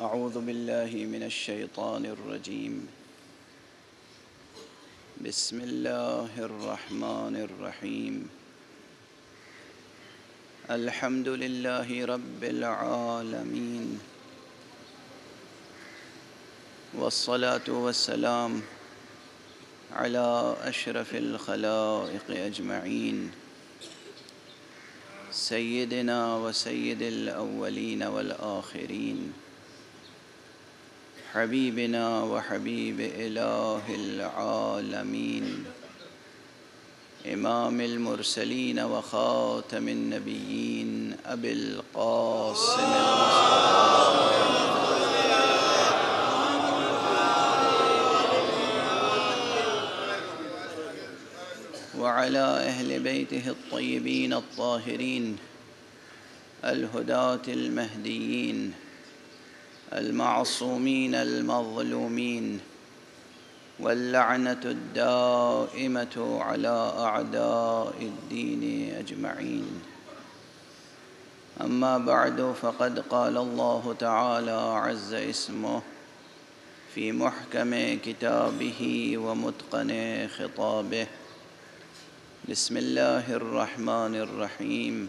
أعوذ بالله من الشيطان الرجيم. بسم الله الرحمن الرحيم. الحمد لله رب العالمين. والصلاة والسلام على أشرف الخلائق أجمعين. سيدنا وسيد الأولين والآخرين. حبيبنا وحبيب إله العالمين. إمام المرسلين وخاتم النبيين أبي القاسم وعلى أهل بيته الطيبين الطاهرين الهداة المهديين. المعصومين المظلومين واللعنة الدائمة على أعداء الدين أجمعين. أما بعد فقد قال الله تعالى عز اسمه في محكم كتابه ومتقن خطابه بسم الله الرحمن الرحيم.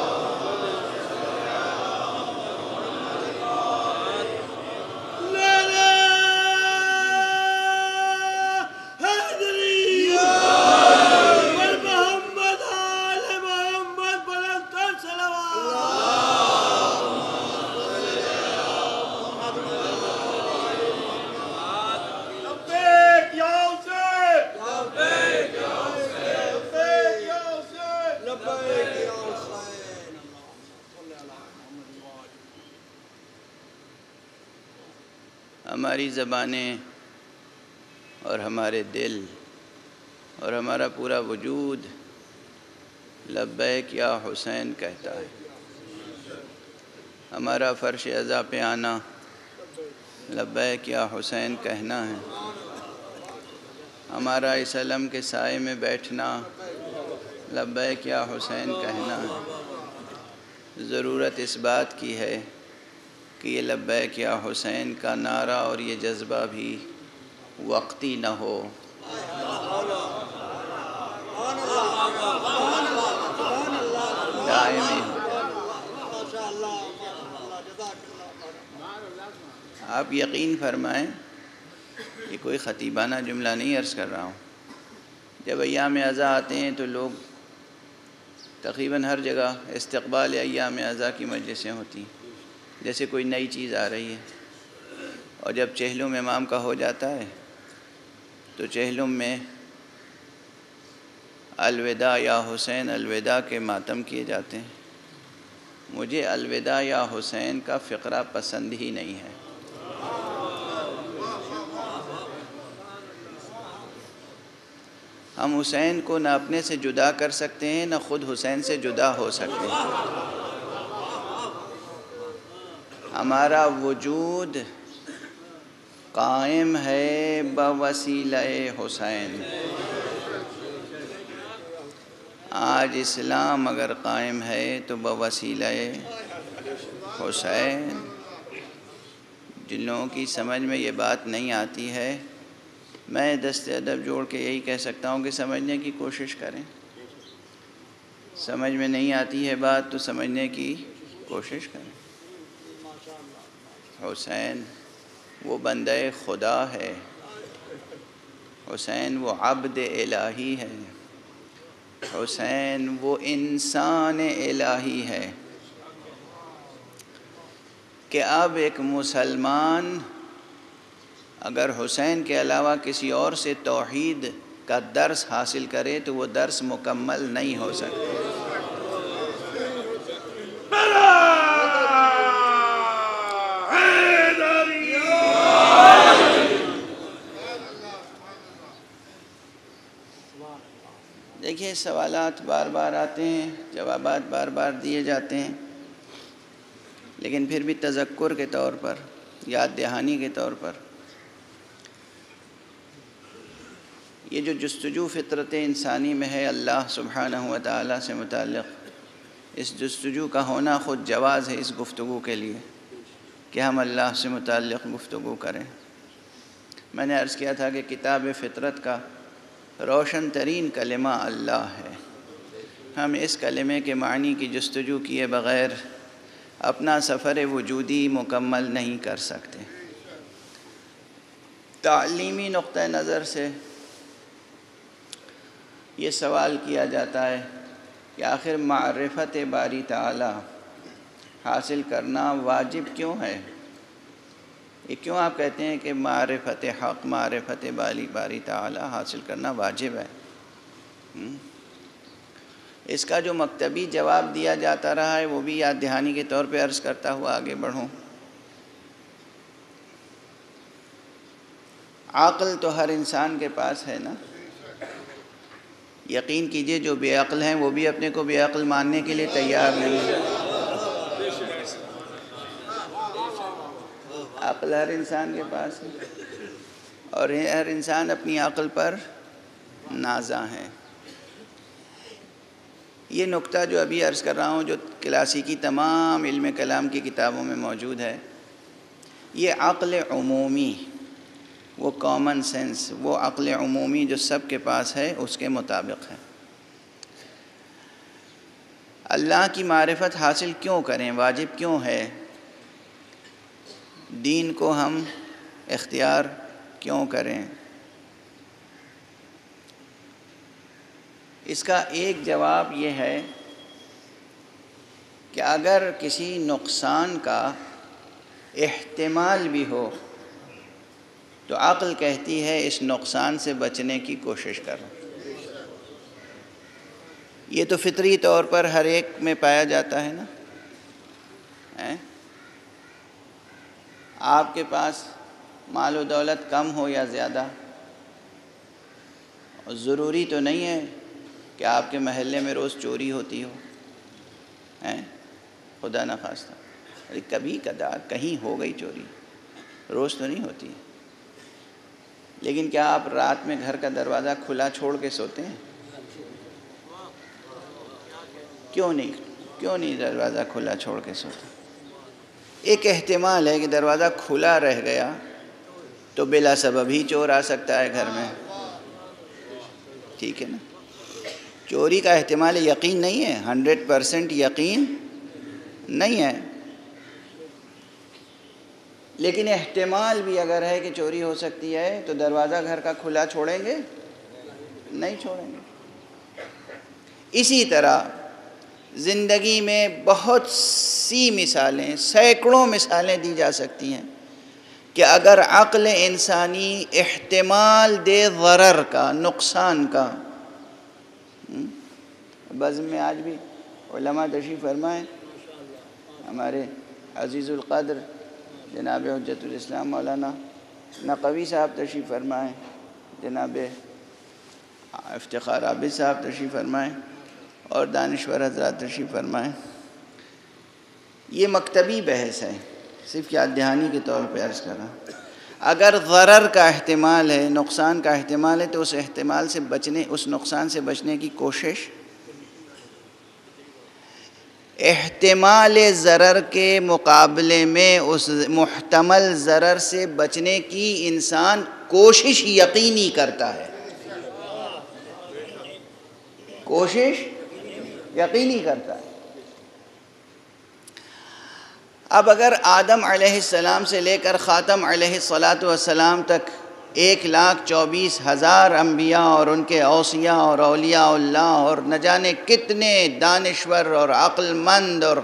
زبانیں اور ہمارے دل اور ہمارا پورا وجود لبیک یا حسین کہتا ہے۔ ہمارا فرش اضا پہ آنا لبیک یا حسین کہنا ہے۔ ہمارا اس علم کے سائے میں بیٹھنا لبیک یا حسین کہنا ہے۔ ضرورت اس بات کی ہے کہ یہ لبیک یا حسین کا نعرہ اور یہ جذبہ بھی وقتی نہ ہو۔ دائمی۔ ہو آپ یقین فرمائیں کہ کوئی خطیبانہ جملہ نہیں عرض کر رہا ہوں۔ جب ایام اعضا آتے ہیں تو لوگ تقریباً ہر جگہ استقبال ایام اعضا کی مجلسیں ہوتی ہیں۔ جیسے کوئی نئی چیز آ رہی ہے۔ اور جب چہلم امام کا ہو جاتا ہے، تو چہلم میں الوداع یا حسین الوداع کے ماتم کیے جاتے ہیں۔ مجھے الوداع یا حسین کا فقرہ پسند ہی نہیں ہے۔ ہم حسین کو نہ اپنے سے جدا کر سکتے ہیں، نہ خود حسین سے جدا ہو سکتے ہیں۔ ہمارا وجود قائم ہے بوسیلہ حسین۔ آج اسلام اگر قائم ہے تو بوسیلہ حسین۔ جن لوگوں کی سمجھ میں یہ بات نہیں آتی ہے، میں دست ادب جوڑ کے یہی کہہ سکتا ہوں کہ سمجھنے کی کوشش کریں۔ سمجھ میں نہیں آتی ہے بات تو سمجھنے کی کوشش کریں۔ حسین، وہ بندہ خدا ہے۔ حسین وہ عبد الہی ہے۔ حسین وہ انسان الہی ہے۔ کہ اب ایک مسلمان اگر حسین کے علاوہ کسی اور سے توحید کا درس حاصل کرے تو وہ درس مکمل نہیں ہو سکتا۔ دیکھیے، سوالات بار بار آتے ہیں، جوابات بار بار دیے جاتے ہیں، لیکن پھر بھی تذکر کے طور پر، یاد دہانی کے طور پر۔ یہ جو جستجو فطرت انسانی میں ہے، اللہ سبحانہ و تعالیٰ سے متعلق، اس جستجو کا ہونا خود جواز ہے اس گفتگو کے لیے کہ ہم اللہ سے متعلق گفتگو کریں۔ میں نے عرض کیا تھا کہ کتاب فطرت کا روشن ترین کلمہ اللہ ہے۔ ہم اس کلمے کے معنی کی جستجو کیے بغیر اپنا سفر وجودی مکمل نہیں کر سکتے۔ تعلیمی نقطہ نظر سے یہ سوال کیا جاتا ہے کہ آخر معرفت باری تعالی حاصل کرنا واجب کیوں ہے؟ یہ کیوں آپ کہتے ہیں کہ معرفت حق، معرفت بالی، باری تعالی حاصل کرنا واجب ہے؟ اس کا جو مکتبی جواب دیا جاتا رہا ہے، وہ بھی یاد دہانی کے طور پہ عرض کرتا ہوا آگے بڑھوں۔ عقل تو ہر انسان کے پاس ہے نا؟ یقین کیجیے جو بے عقل ہیں، وہ بھی اپنے کو بے عقل ماننے کے لیے تیار نہیں ہے عقل ہر انسان کے پاس ہے اور ہر انسان اپنی عقل پر نازاں ہے یہ نقطہ جو ابھی عرض کر رہا ہوں، جو کلاسیکی تمام علم کلام کی کتابوں میں موجود ہے، یہ عقل عمومی، وہ کامن سینس وہ عقل عمومی جو سب کے پاس ہے، اس کے مطابق ہے۔ اللہ کی معرفت حاصل کیوں کریں؟ واجب کیوں ہے؟ دین کو ہم اختیار کیوں کریں؟ اس کا ایک جواب یہ ہے کہ اگر کسی نقصان کا احتمال بھی ہو، تو عقل کہتی ہے اس نقصان سے بچنے کی کوشش کرو یہ تو فطری طور پر ہر ایک میں پایا جاتا ہے نا؟ آپ کے پاس مال و دولت کم ہو یا زیادہ؟ ضروری تو نہیں ہے کہ آپ کے محلے میں روز چوری ہوتی ہو خدا نخواستہ ارے کبھی کدار کہیں ہو گئی چوری، روز تو نہیں ہوتی۔ لیکن کیا آپ رات میں گھر کا دروازہ کھلا چھوڑ کے سوتے ہیں؟ کیوں نہیں؟ کیوں نہیں دروازہ کھلا چھوڑ کے سوتے؟ ایک احتمال ہے کہ دروازہ کھلا رہ گیا تو بلا سبب ہی چور آ سکتا ہے گھر میں۔ ٹھیک ہے نا؟ چوری کا احتمال یقین نہیں ہے۔ ہنڈریڈ پرسنٹ یقین نہیں ہے۔ لیکن احتمال بھی اگر ہے کہ چوری ہو سکتی ہے تو دروازہ گھر کا کھلا چھوڑیں گے؟ نہیں چھوڑیں گے۔ اسی طرح زندگی میں بہت سی مثالیں، سینکڑوں مثالیں دی جا سکتی ہیں کہ اگر عقل انسانی احتمال دے غرر کا، نقصان کا۔ بزم میں آج بھی علماء تشریف فرمائیں۔ ہمارے عزیز القدر جناب حجت الاسلام مولانا نقوی صاحب تشریف فرمائیں۔ جناب افتخار عابد صاحب تشریف فرمائیں۔ اور دانشور حضرات تشریف فرمائیں، یہ مکتبی بحث ہے، صرف یاد دہانی کے طور پہ عرض کر رہا اگر غرر کا احتمال ہے، نقصان کا احتمال ہے، تو اس احتمال سے بچنے، اس نقصان سے بچنے کی کوشش۔ احتمال ضرر کے مقابلے میں اس محتمل ضرر سے بچنے کی انسان کوشش یقینی کرتا ہے۔ کوشش؟ یقینی کرتا ہے۔ اب اگر آدم علیہ السلام سے لے کر خاتم علیہ السلاۃ والسلام تک ایک لاکھ چوبیس ہزار انبیاء اور ان کے اوسیاء اور اولیاء اللہ اور نہ جانے کتنے دانشور اور عقل مند اور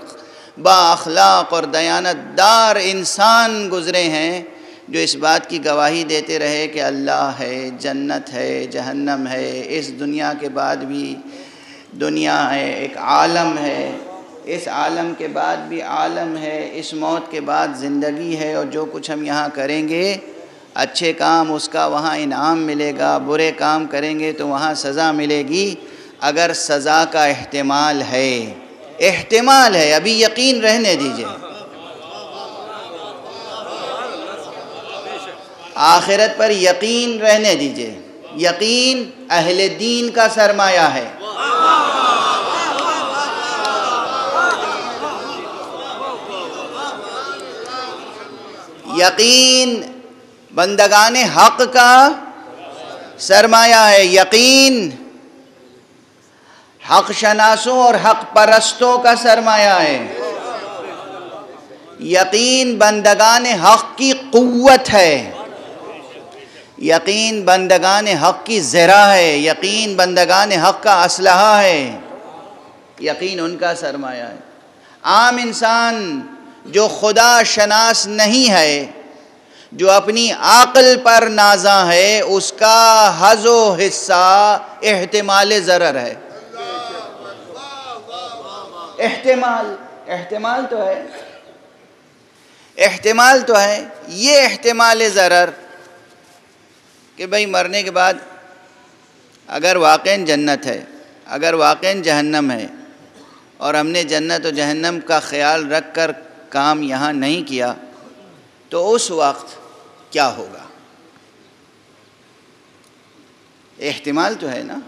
با اخلاق اور دیانت دار انسان گزرے ہیں جو اس بات کی گواہی دیتے رہے کہ اللہ ہے، جنت ہے، جہنم ہے، اس دنیا کے بعد بھی دنیا ہے، ایک عالم ہے۔ اس عالم کے بعد بھی عالم ہے، اس موت کے بعد زندگی ہے اور جو کچھ ہم یہاں کریں گے، اچھے کام، اس کا وہاں انعام ملے گا، برے کام کریں گے تو وہاں سزا ملے گی۔ اگر سزا کا احتمال ہے احتمال ہے، ابھی یقین رہنے دیجیے۔ آخرت پر یقین رہنے دیجیے۔ یقین اہل دین کا سرمایہ ہے۔ یقین، بندگان حق کا سرمایہ ہے، یقین۔ حق شناسوں اور حق پرستوں کا سرمایہ ہے۔ یقین بندگان حق کی قوت ہے۔ یقین بندگان حق کی ذرا ہے۔ یقین بندگان حق کا اسلحہ ہے۔ یقین ان کا سرمایہ ہے۔ عام انسان جو خدا شناس نہیں ہے، جو اپنی عقل پر نازاں ہے، اس کا حض و حصہ احتمال ضرر ہے۔ احتمال احتمال تو ہے۔ احتمال تو ہے۔ یہ احتمال ضرر کہ بھئی مرنے کے بعد اگر واقع جنت ہے، اگر واقع جہنم ہے اور ہم نے جنت و جہنم کا خیال رکھ کر کام یہاں نہیں کیا تو اس وقت کیا ہوگا؟ احتمال تو ہے نا؟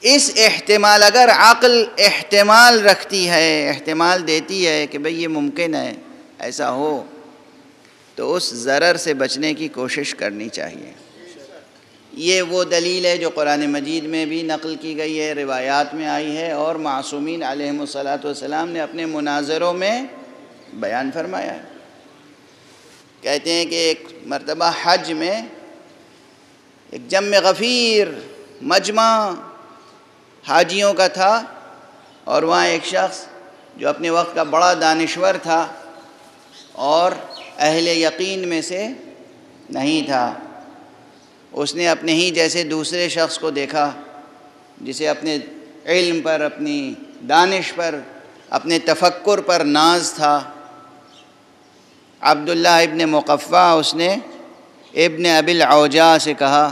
اس احتمال، اگر عقل احتمال رکھتی ہے، احتمال دیتی ہے کہ بھئی یہ ممکن ہے، ایسا ہو، تو اس ضرر سے بچنے کی کوشش کرنی چاہیے۔ یہ وہ دلیل ہے جو قرآن مجید میں بھی نقل کی گئی ہے، روایات میں آئی ہے اور معصومین علیہ الصلاۃ والسلام نے اپنے مناظروں میں بیان فرمایا ہے۔ کہتے ہیں کہ ایک مرتبہ حج میں ایک جم غفیر مجمع حاجیوں کا تھا اور وہاں ایک شخص جو اپنے وقت کا بڑا دانشور تھا اور اہل یقین میں سے نہیں تھا۔ اس نے اپنے ہی جیسے دوسرے شخص کو دیکھا، جسے اپنے علم پر، اپنی دانش پر، اپنے تفکر پر ناز تھا۔ عبداللہ ابن مقفع، اس نے ابن ابل اوجا سے کہا،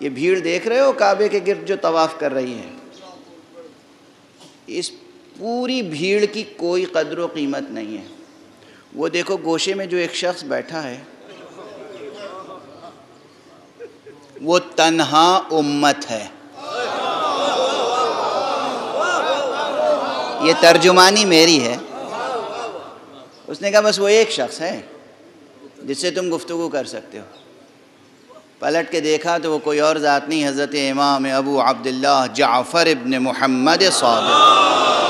یہ بھیڑ دیکھ رہے ہو کعبے کے گرد جو طواف کر رہی ہے اس پوری بھیڑ کی کوئی قدر و قیمت نہیں ہے۔ وہ دیکھو، گوشے میں جو ایک شخص بیٹھا ہے وہ تنہا امت ہے۔ یہ ترجمانی میری ہے۔ اس نے کہا بس وہ ایک شخص ہے، جس سے تم گفتگو کر سکتے ہو۔ پلٹ کے دیکھا تو وہ کوئی اور ذات نہیں، حضرت امام ابو عبداللہ جعفر ابن محمد صادق۔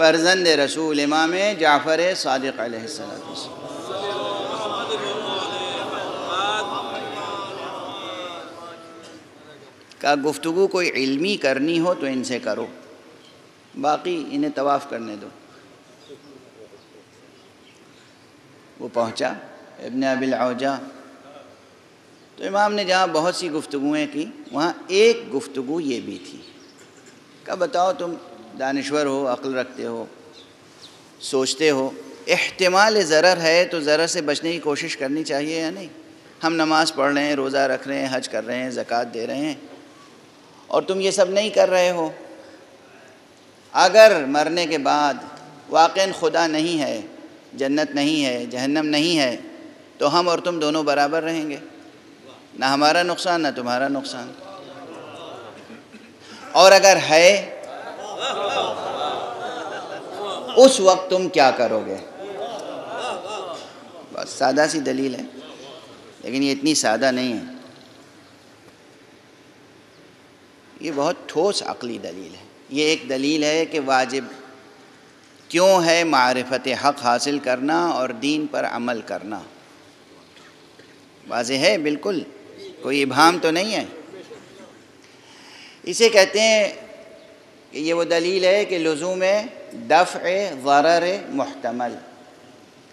فرزند رسول امام جعفر صادق علیہ السلام۔ کا گفتگو کوئی علمی کرنی ہو تو ان سے کرو۔ باقی انہیں طواف کرنے دو۔ وہ پہنچا ابن ابی العوجہ۔ تو امام نے جہاں بہت سی گفتگویں کی، وہاں ایک گفتگو یہ بھی تھی۔ کہ بتاؤ تم دانشور ہو، عقل رکھتے ہو، سوچتے ہو، احتمال ضرر ہے تو ضرر سے بچنے کی کوشش کرنی چاہیے یا نہیں؟ ہم نماز پڑھ رہے ہیں، روزہ رکھ رہے ہیں، حج کر رہے ہیں، زکوٰۃ دے رہے ہیں، اور تم یہ سب نہیں کر رہے ہو۔ اگر مرنے کے بعد واقع خدا نہیں ہے، جنت نہیں ہے، جہنم نہیں ہے، تو ہم اور تم دونوں برابر رہیں گے۔ نہ ہمارا نقصان، نہ تمہارا نقصان۔ اور اگر ہے اس وقت تم کیا کرو گے؟ بس سادہ سی دلیل ہے، لیکن یہ اتنی سادہ نہیں ہے۔ یہ بہت ٹھوس عقلی دلیل ہے۔ یہ ایک دلیل ہے کہ واجب کیوں ہے معرفت حق حاصل کرنا اور دین پر عمل کرنا۔ واضح ہے؟ بالکل۔ کوئی ابہام تو نہیں ہے۔ اسے کہتے ہیں کہ یہ وہ دلیل ہے کہ لزوم دفع ضرر محتمل۔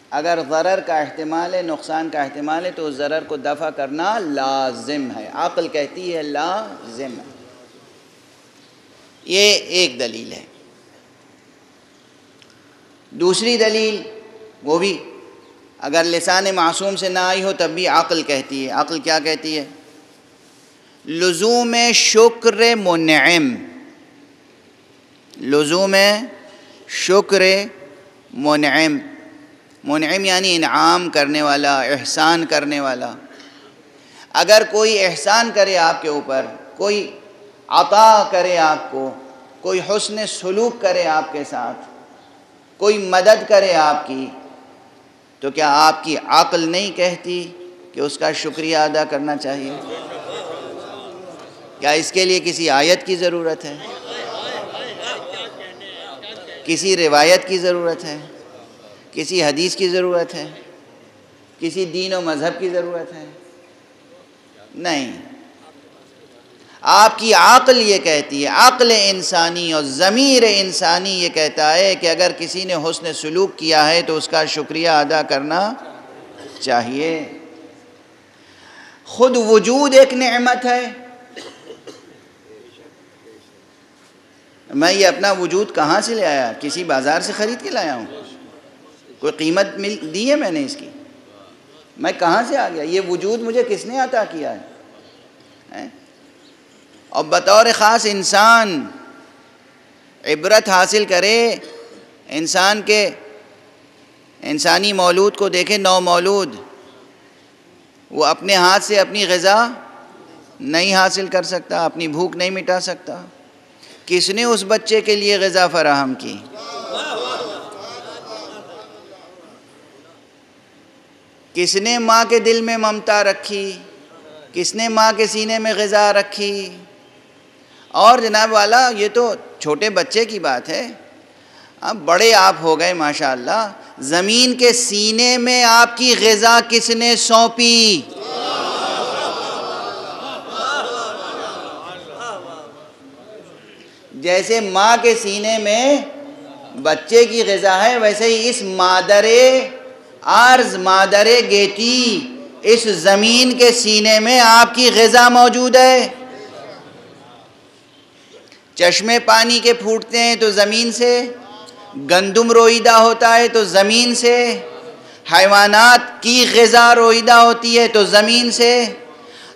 اگر ضرر کا احتمال ہے، نقصان کا احتمال ہے، تو اس ضرر کو دفع کرنا لازم ہے۔ عقل کہتی ہے لازم ہے۔ یہ ایک دلیل ہے۔ دوسری دلیل وہ بھی، اگر لسان معصوم سے نہ آئی ہو تب بھی عقل کہتی ہے۔ عقل کیا کہتی ہے؟ لزوم شکر منعم۔ لزوم شکر منعم. منعم یعنی انعام کرنے والا، احسان کرنے والا. اگر کوئی احسان کرے آپ کے اوپر، کوئی عطا کرے آپ کو، کوئی حسن سلوک کرے آپ کے ساتھ، کوئی مدد کرے آپ کی، تو کیا آپ کی عقل نہیں کہتی کہ اس کا شکریہ ادا کرنا چاہیے؟ کیا اس کے لیے کسی آیت کی ضرورت ہے؟ کسی روایت کی ضرورت ہے؟ کسی حدیث کی ضرورت ہے؟ کسی دین و مذہب کی ضرورت ہے؟ نہیں۔ آپ کی عقل یہ کہتی ہے، عقل انسانی اور ضمیر انسانی یہ کہتا ہے کہ اگر کسی نے حسن سلوک کیا ہے تو اس کا شکریہ ادا کرنا چاہیے۔ خود وجود ایک نعمت ہے۔ میں یہ اپنا وجود کہاں سے لے آیا؟ کسی بازار سے خرید کے لایا ہوں؟ کوئی قیمت مل دی ہے میں نے اس کی؟ میں کہاں سے آ گیا؟ یہ وجود مجھے کس نے عطا کیا ہے؟ اور بطور خاص انسان عبرت حاصل کرے، انسان کے انسانی مولود کو دیکھے، نو مولود، وہ اپنے ہاتھ سے اپنی غذا نہیں حاصل کر سکتا، اپنی بھوک نہیں مٹا سکتا۔ کس نے اس بچے کے لیے غذا فراہم کی؟ کس نے ماں کے دل میں ممتا رکھی؟ کس نے ماں کے سینے میں غذا رکھی؟ اور جناب والا، یہ تو چھوٹے بچے کی بات ہے۔ اب بڑے آپ ہو گئے، ماشاءاللہ۔ زمین کے سینے میں آپ کی غذا کس نے سونپی؟ جیسے ماں کے سینے میں بچے کی غذا ہے، ویسے ہی اس مادر آرز مادر گیتی، اس زمین کے سینے میں آپ کی غذا موجود ہے۔ چشمے پانی کے پھوٹتے ہیں تو زمین سے، گندم روئیدہ ہوتا ہے تو زمین سے، حیوانات کی غذا روئیدہ ہوتی ہے تو زمین سے۔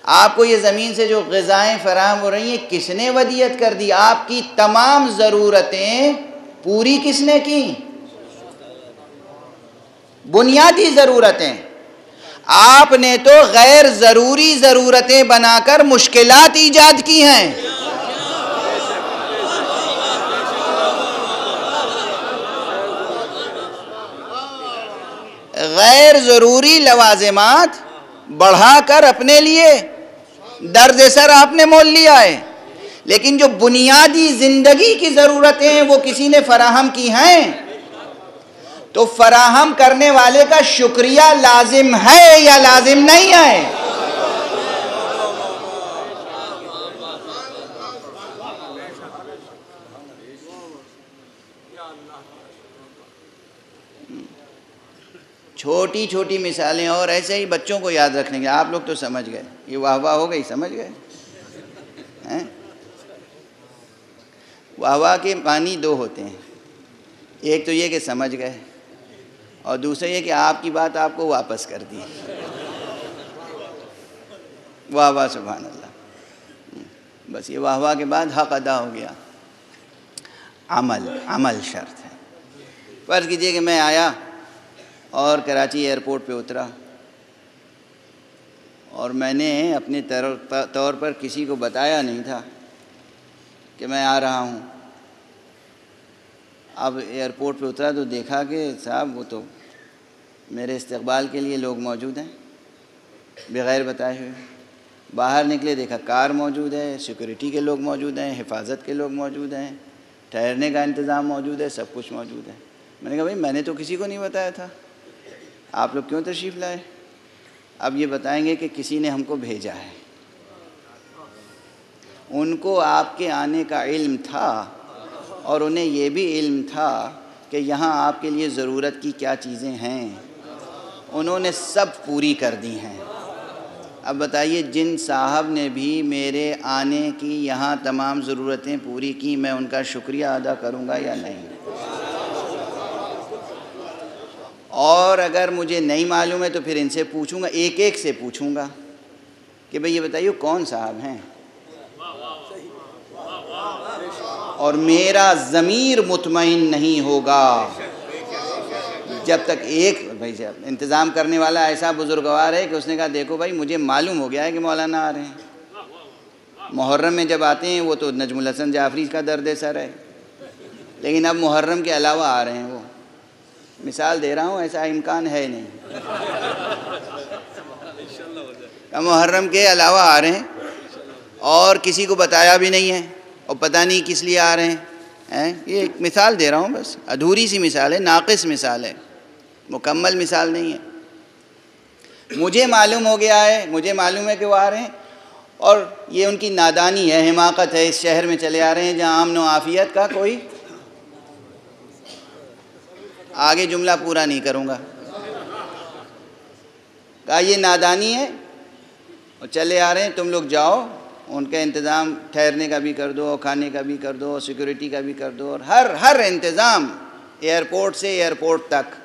آپ کو یہ زمین سے جو غذائیں فراہم ہو رہی ہیں، کس نے ودیت کر دی؟ آپ کی تمام ضرورتیں پوری کس نے کی؟ بنیادی ضرورتیں۔ آپ نے تو غیر ضروری ضرورتیں بنا کر مشکلات ایجاد کی ہیں۔ غیر ضروری لوازمات بڑھا کر اپنے لیے درد سر آپ نے مول لیا ہے۔ لیکن جو بنیادی زندگی کی ضرورتیں ہیں وہ کسی نے فراہم کی ہیں؟ تو فراہم کرنے والے کا شکریہ لازم ہے یا لازم نہیں ہے؟ چھوٹی چھوٹی مثالیں اور ایسے ہی بچوں کو یاد رکھنے کے آپ لوگ تو سمجھ گئے۔ یہ واہ واہ ہو گئی، سمجھ گئے؟ واہ واہ کے معنی دو ہوتے ہیں۔ ایک تو یہ کہ سمجھ گئے اور دوسرا یہ کہ آپ کی بات آپ کو واپس کر دی۔ واہ واہ سبحان اللہ۔ بس یہ واہ واہ کے بعد حق ادا ہو گیا۔ عمل عمل شرط ہے۔ فرض کیجیے کہ میں آیا۔ اور کراچی ایئرپورٹ پہ اترا۔ اور میں نے اپنے طور پر کسی کو بتایا نہیں تھا کہ میں آ رہا ہوں۔ اب ایئرپورٹ پہ اترا تو دیکھا کہ صاحب وہ تو میرے استقبال کے لیے لوگ موجود ہیں، بغیر بتائے ہوئے۔ باہر نکلے دیکھا کار موجود ہے سیکورٹی کے لوگ موجود ہیں، حفاظت کے لوگ موجود ہیں، ٹھہرنے کا انتظام موجود ہے، سب کچھ موجود ہے۔ میں نے کہا بھائی میں نے تو کسی کو نہیں بتایا تھا۔ آپ لوگ کیوں تشریف لائے؟ اب یہ بتائیں گے کہ کسی نے ہم کو بھیجا ہے۔ ان کو آپ کے آنے کا علم تھا اور انہیں یہ بھی علم تھا کہ یہاں آپ کے لیے ضرورت کی کیا چیزیں ہیں۔ انہوں نے سب پوری کر دی ہیں۔ اب بتائیے جن صاحب نے بھی میرے آنے کی یہاں تمام ضرورتیں پوری کی، میں ان کا شکریہ ادا کروں گا یا نہیں؟ اور اگر مجھے نہیں معلوم ہے تو پھر ان سے پوچھوں گا، ایک ایک سے پوچھوں گا کہ بھئی یہ بتائیے کون صاحب ہیں؟ اور میرا ضمیر مطمئن نہیں ہوگا۔ جب تک ایک بھائی صاحب انتظام کرنے والا ایسا بزرگوار ہے کہ اس نے کہا، دیکھو بھائی مجھے معلوم ہو گیا ہے کہ مولانا آ رہے ہیں۔ محرم میں جب آتے ہیں، وہ تو نجم الحسن جعفری کا درد سر ہے۔ لیکن اب محرم کے علاوہ آ رہے ہیں وہ۔ مثال دے رہا ہوں، ایسا امکان ہے نہیں۔ محرم کے علاوہ آ رہے ہیں، اور کسی کو بتایا بھی نہیں ہے، اور پتہ نہیں کس لیے آ رہے ہیں؟ یہ ایک مثال دے رہا ہوں بس، ادھوری سی مثال ہے، ناقص مثال ہے۔ مکمل مثال نہیں ہے۔ مجھے معلوم ہو گیا ہے، مجھے معلوم ہے کہ وہ آ رہے ہیں، اور یہ ان کی نادانی ہے، حماقت ہے، اس شہر میں چلے آ رہے ہیں، جہاں امن و عافیت کا کوئی آگے جملہ پورا نہیں کروں گا۔ کہا، یہ نادانی ہے۔ اور چلے آ رہے ہیں، تم لوگ جاؤ۔ ان کا انتظام ٹھہرنے کا بھی کر دو، کھانے کا بھی کر دو سیکورٹی کا بھی کر دو۔ اور ہر ہر انتظام ایئرپورٹ سے ایئرپورٹ تک،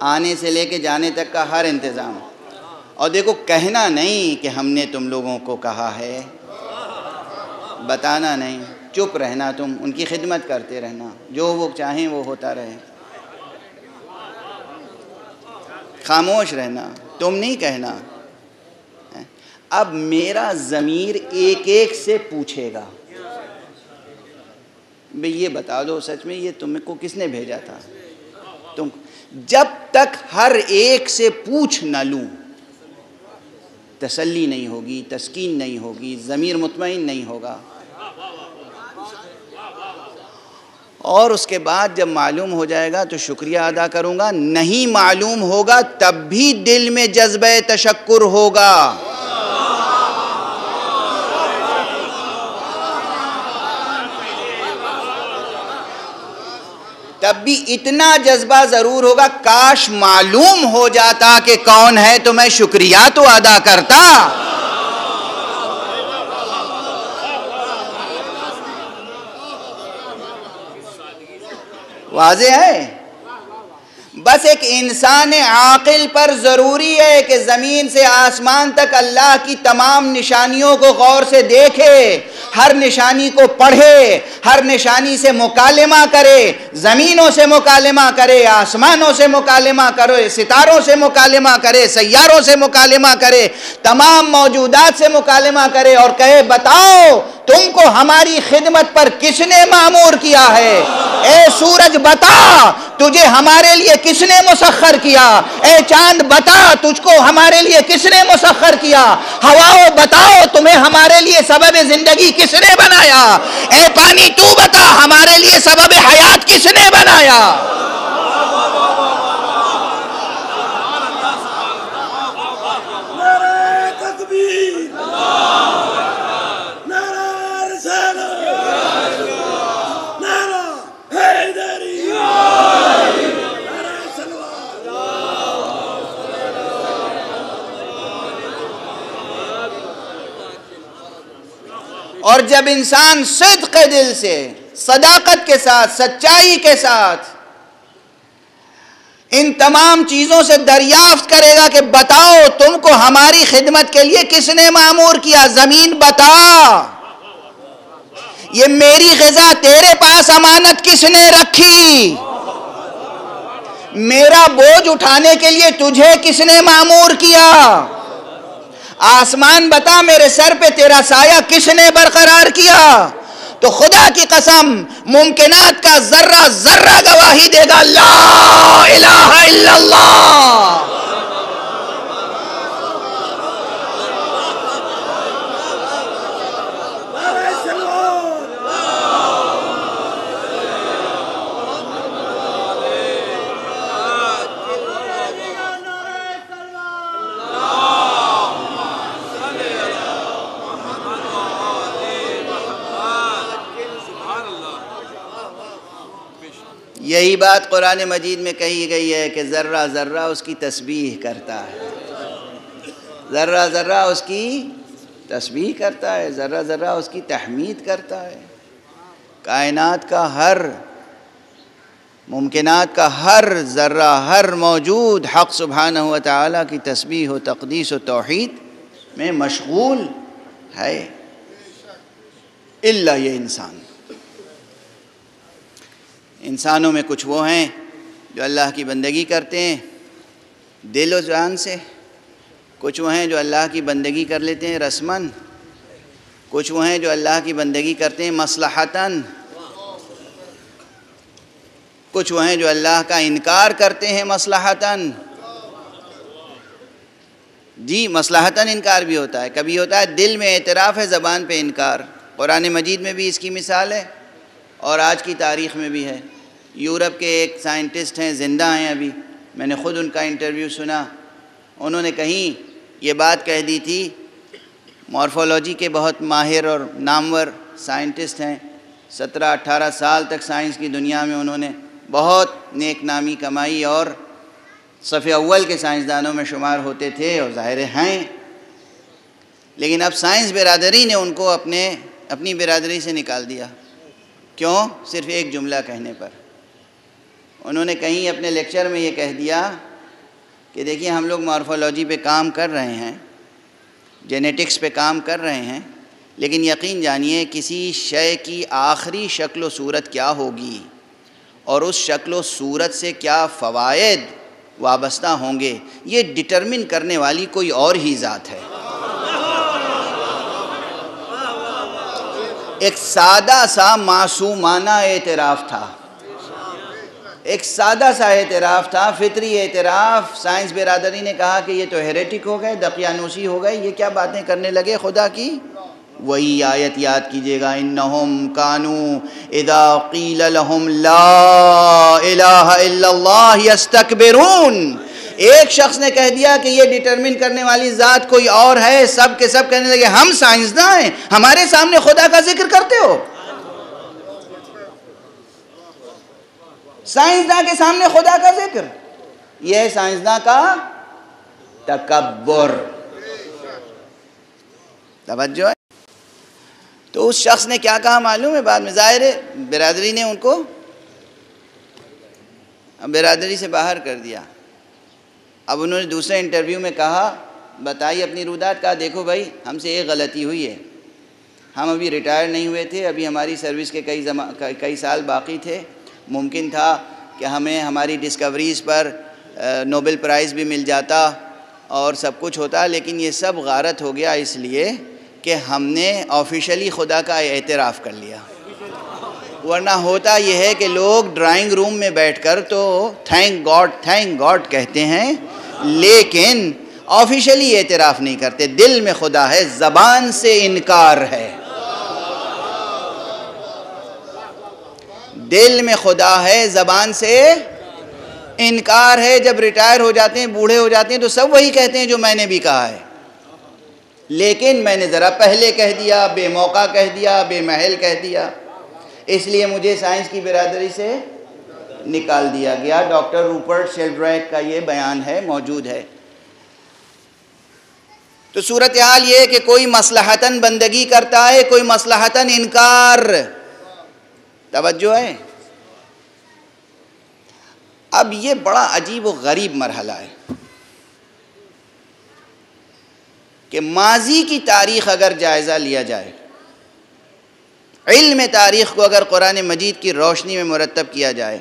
آنے سے لے کے جانے تک کا ہر انتظام۔ اور دیکھو، کہنا نہیں کہ ہم نے تم لوگوں کو کہا ہے۔ بتانا نہیں۔ چپ رہنا تم، ان کی خدمت کرتے رہنا۔ جو وہ چاہیں وہ ہوتا رہے۔ خاموش رہنا، تم نہیں کہنا۔ اب میرا ضمیر ایک ایک سے پوچھے گا۔ بھئی یہ بتا دو سچ میں، یہ تم کو کس نے بھیجا تھا؟ تم جب تک ہر ایک سے پوچھ نہ لوں، تسلی نہیں ہوگی، تسکین نہیں ہوگی، ضمیر مطمئن نہیں ہوگا۔ اور اس کے بعد جب معلوم ہو جائے گا تو شکریہ ادا کروں گا۔ نہیں معلوم ہوگا تب بھی دل میں جذبہ تشکر ہوگا۔ تب بھی اتنا جذبہ ضرور ہوگا۔ کاش معلوم ہو جاتا کہ کون ہے تو میں شکریہ تو ادا کرتا۔ واضح ہے؟ بس ایک انسان عاقل پر ضروری ہے کہ زمین سے آسمان تک اللہ کی تمام نشانیوں کو غور سے دیکھے، ہر نشانی کو پڑھے، ہر نشانی سے مکالمہ کرے، زمینوں سے مکالمہ کرے، آسمانوں سے مکالمہ کرے، ستاروں سے مکالمہ کرے، سیاروں سے مکالمہ کرے، تمام موجودات سے مکالمہ کرے اور کہے، بتاؤ تم کو ہماری خدمت پر کس نے معمور کیا ہے؟ اے سورج، بتا! تجھے ہمارے لیے کس نے مسخر کیا؟ اے چاند، بتا! تجھ کو ہمارے لیے کس نے مسخر کیا؟ ہواؤ، بتاؤ! تمہیں ہمارے لیے سبب زندگی کس نے بنایا؟ اے پانی، تو بتا! ہمارے لیے سبب حیات کس نے بنایا نعرہ تکبیر نعرہ رسالت نعرہ حیدری نعرہ سلوات اور جب انسان صدق دل سے، صداقت کے ساتھ، سچائی کے ساتھ ان تمام چیزوں سے دریافت کرے گا کہ بتاؤ تم کو ہماری خدمت کے لیے کس نے معمور کیا؟ زمین بتا۔ یہ میری غذا، تیرے پاس امانت کس نے رکھی؟ میرا بوجھ اٹھانے کے لیے تجھے کس نے معمور کیا؟ آسمان بتا میرے سر پہ تیرا سایہ کس نے برقرار کیا؟ تو خدا کی قسم، ممکنات کا ذرہ ذرہ گواہی دے گا، لا الہ الا اللہ نعرہ سلوات یہی بات قرآن مجید میں کہی گئی ہے کہ ذرہ ذرہ اس کی تسبیح کرتا ہے۔ ذرہ ذرہ اس کی تسبیح کرتا ہے، ذرہ ذرہ اس کی تحمید کرتا ہے۔ کائنات کا ہر، ممکنات کا ہر ذرہ، ہر موجود حق سبحانہ و تعالیٰ کی تسبیح و تقدیس و توحید میں مشغول ہے۔ اللہ یہ انسان۔ انسانوں میں کچھ وہ ہیں جو اللہ کی بندگی کرتے ہیں، دل و جان سے۔ کچھ وہ ہیں جو اللہ کی بندگی کر لیتے ہیں رسمن کچھ وہ ہیں جو اللہ کی بندگی کرتے ہیں مصلحتاً۔ کچھ وہ ہیں جو اللہ کا انکار کرتے ہیں مصلحتاً۔ جی مصلحتاً انکار بھی ہوتا ہے۔ کبھی ہوتا ہے دل میں اعتراف ہے، زبان پہ انکار۔ قرآن مجید میں بھی اس کی مثال ہے اور آج کی تاریخ میں بھی ہے۔ یورپ کے ایک سائنٹسٹ ہیں، زندہ ہیں ابھی۔ میں نے خود ان کا انٹرویو سنا۔ انہوں نے کہیں یہ بات کہہ دی تھی، مورفولوجی کے بہت ماہر اور نامور سائنٹسٹ ہیں۔ سترہ، اٹھارہ سال تک سائنس کی دنیا میں انہوں نے بہت نیک نامی کمائی اور صفحہ اول کے سائنسدانوں میں شمار ہوتے تھے اور ظاہر ہیں۔ لیکن اب سائنس برادری نے ان کو اپنے، اپنی برادری سے نکال دیا۔ کیوں؟ صرف ایک جملہ کہنے پر۔ انہوں نے کہیں اپنے لیکچر میں یہ کہہ دیا کہ دیکھیے ہم لوگ مارفولوجی پہ کام کر رہے ہیں، جینیٹکس پہ کام کر رہے ہیں، لیکن یقین جانیے کسی شے کی آخری شکل و صورت کیا ہوگی اور اس شکل و صورت سے کیا فوائد وابستہ ہوں گے، یہ ڈٹرمن کرنے والی کوئی اور ہی ذات ہے۔ ایک سادہ سا معصومانہ اعتراف تھا۔ ایک سادہ سا اعتراف تھا، فطری اعتراف۔ سائنس برادری نے کہا کہ یہ تو ہیریٹک ہو گئے، دقیانوسی ہو گئے، یہ کیا باتیں کرنے لگے خدا کی؟ وہی آیت یاد کیجیے گا، انہم کانو اذا قیل لهم لا الہ الا اللہ یستکبرون۔ ایک شخص نے کہہ دیا کہ یہ ڈیٹرمن کرنے والی ذات کوئی اور ہے، سب کے سب کہنے لگے، ہم سائنسداں ہیں، ہمارے سامنے خدا کا ذکر کرتے ہو۔ سائنسداں کے سامنے خدا کا ذکر۔ یہ ہے سائنسداں کا تکبر۔ توجہ۔ ہے تو اس شخص نے کیا کہا معلوم ہے؟ بعد میں ظاہر ہے، برادری نے ان کو برادری سے باہر کر دیا۔ اب انہوں نے دوسرے انٹرویو میں کہا، بتائی اپنی رودات کہا دیکھو بھائی، ہم سے ایک غلطی ہوئی ہے۔ ہم ابھی ریٹائر نہیں ہوئے تھے، ابھی ہماری سروس کے کئی کئی سال باقی تھے۔ ممکن تھا کہ ہمیں ہماری ڈسکوریز پر نوبل پرائز بھی مل جاتا اور سب کچھ ہوتا، لیکن یہ سب غارت ہو گیا اس لیے کہ ہم نے آفیشلی خدا کا اعتراف کر لیا۔ ورنہ ہوتا یہ ہے کہ لوگ ڈرائنگ روم میں بیٹھ کر تو تھینک گاڈ تھینک گاڈ کہتے ہیں، لیکن آفیشلی اعتراف نہیں کرتے۔ دل میں خدا ہے، زبان سے انکار ہے۔ دل میں خدا ہے، زبان سے انکار ہے۔ جب ریٹائر ہو جاتے ہیں، بوڑھے ہو جاتے ہیں، تو سب وہی کہتے ہیں جو میں نے بھی کہا ہے۔ لیکن میں نے ذرا پہلے کہہ دیا، بے موقع کہہ دیا، بے محل کہہ دیا۔ اس لیے مجھے سائنس کی برادری سے نکال دیا گیا۔ ڈاکٹر روپرٹ شیلڈریک کا یہ بیان ہے، موجود ہے۔ تو صورتحال یہ کہ کوئی مسلحتاً بندگی کرتا ہے، کوئی مسلحتاً انکار۔ توجہ ہے۔ اب یہ بڑا عجیب و غریب مرحلہ ہے کہ ماضی کی تاریخ اگر جائزہ لیا جائے، علم تاریخ کو اگر قرآن مجید کی روشنی میں مرتب کیا جائے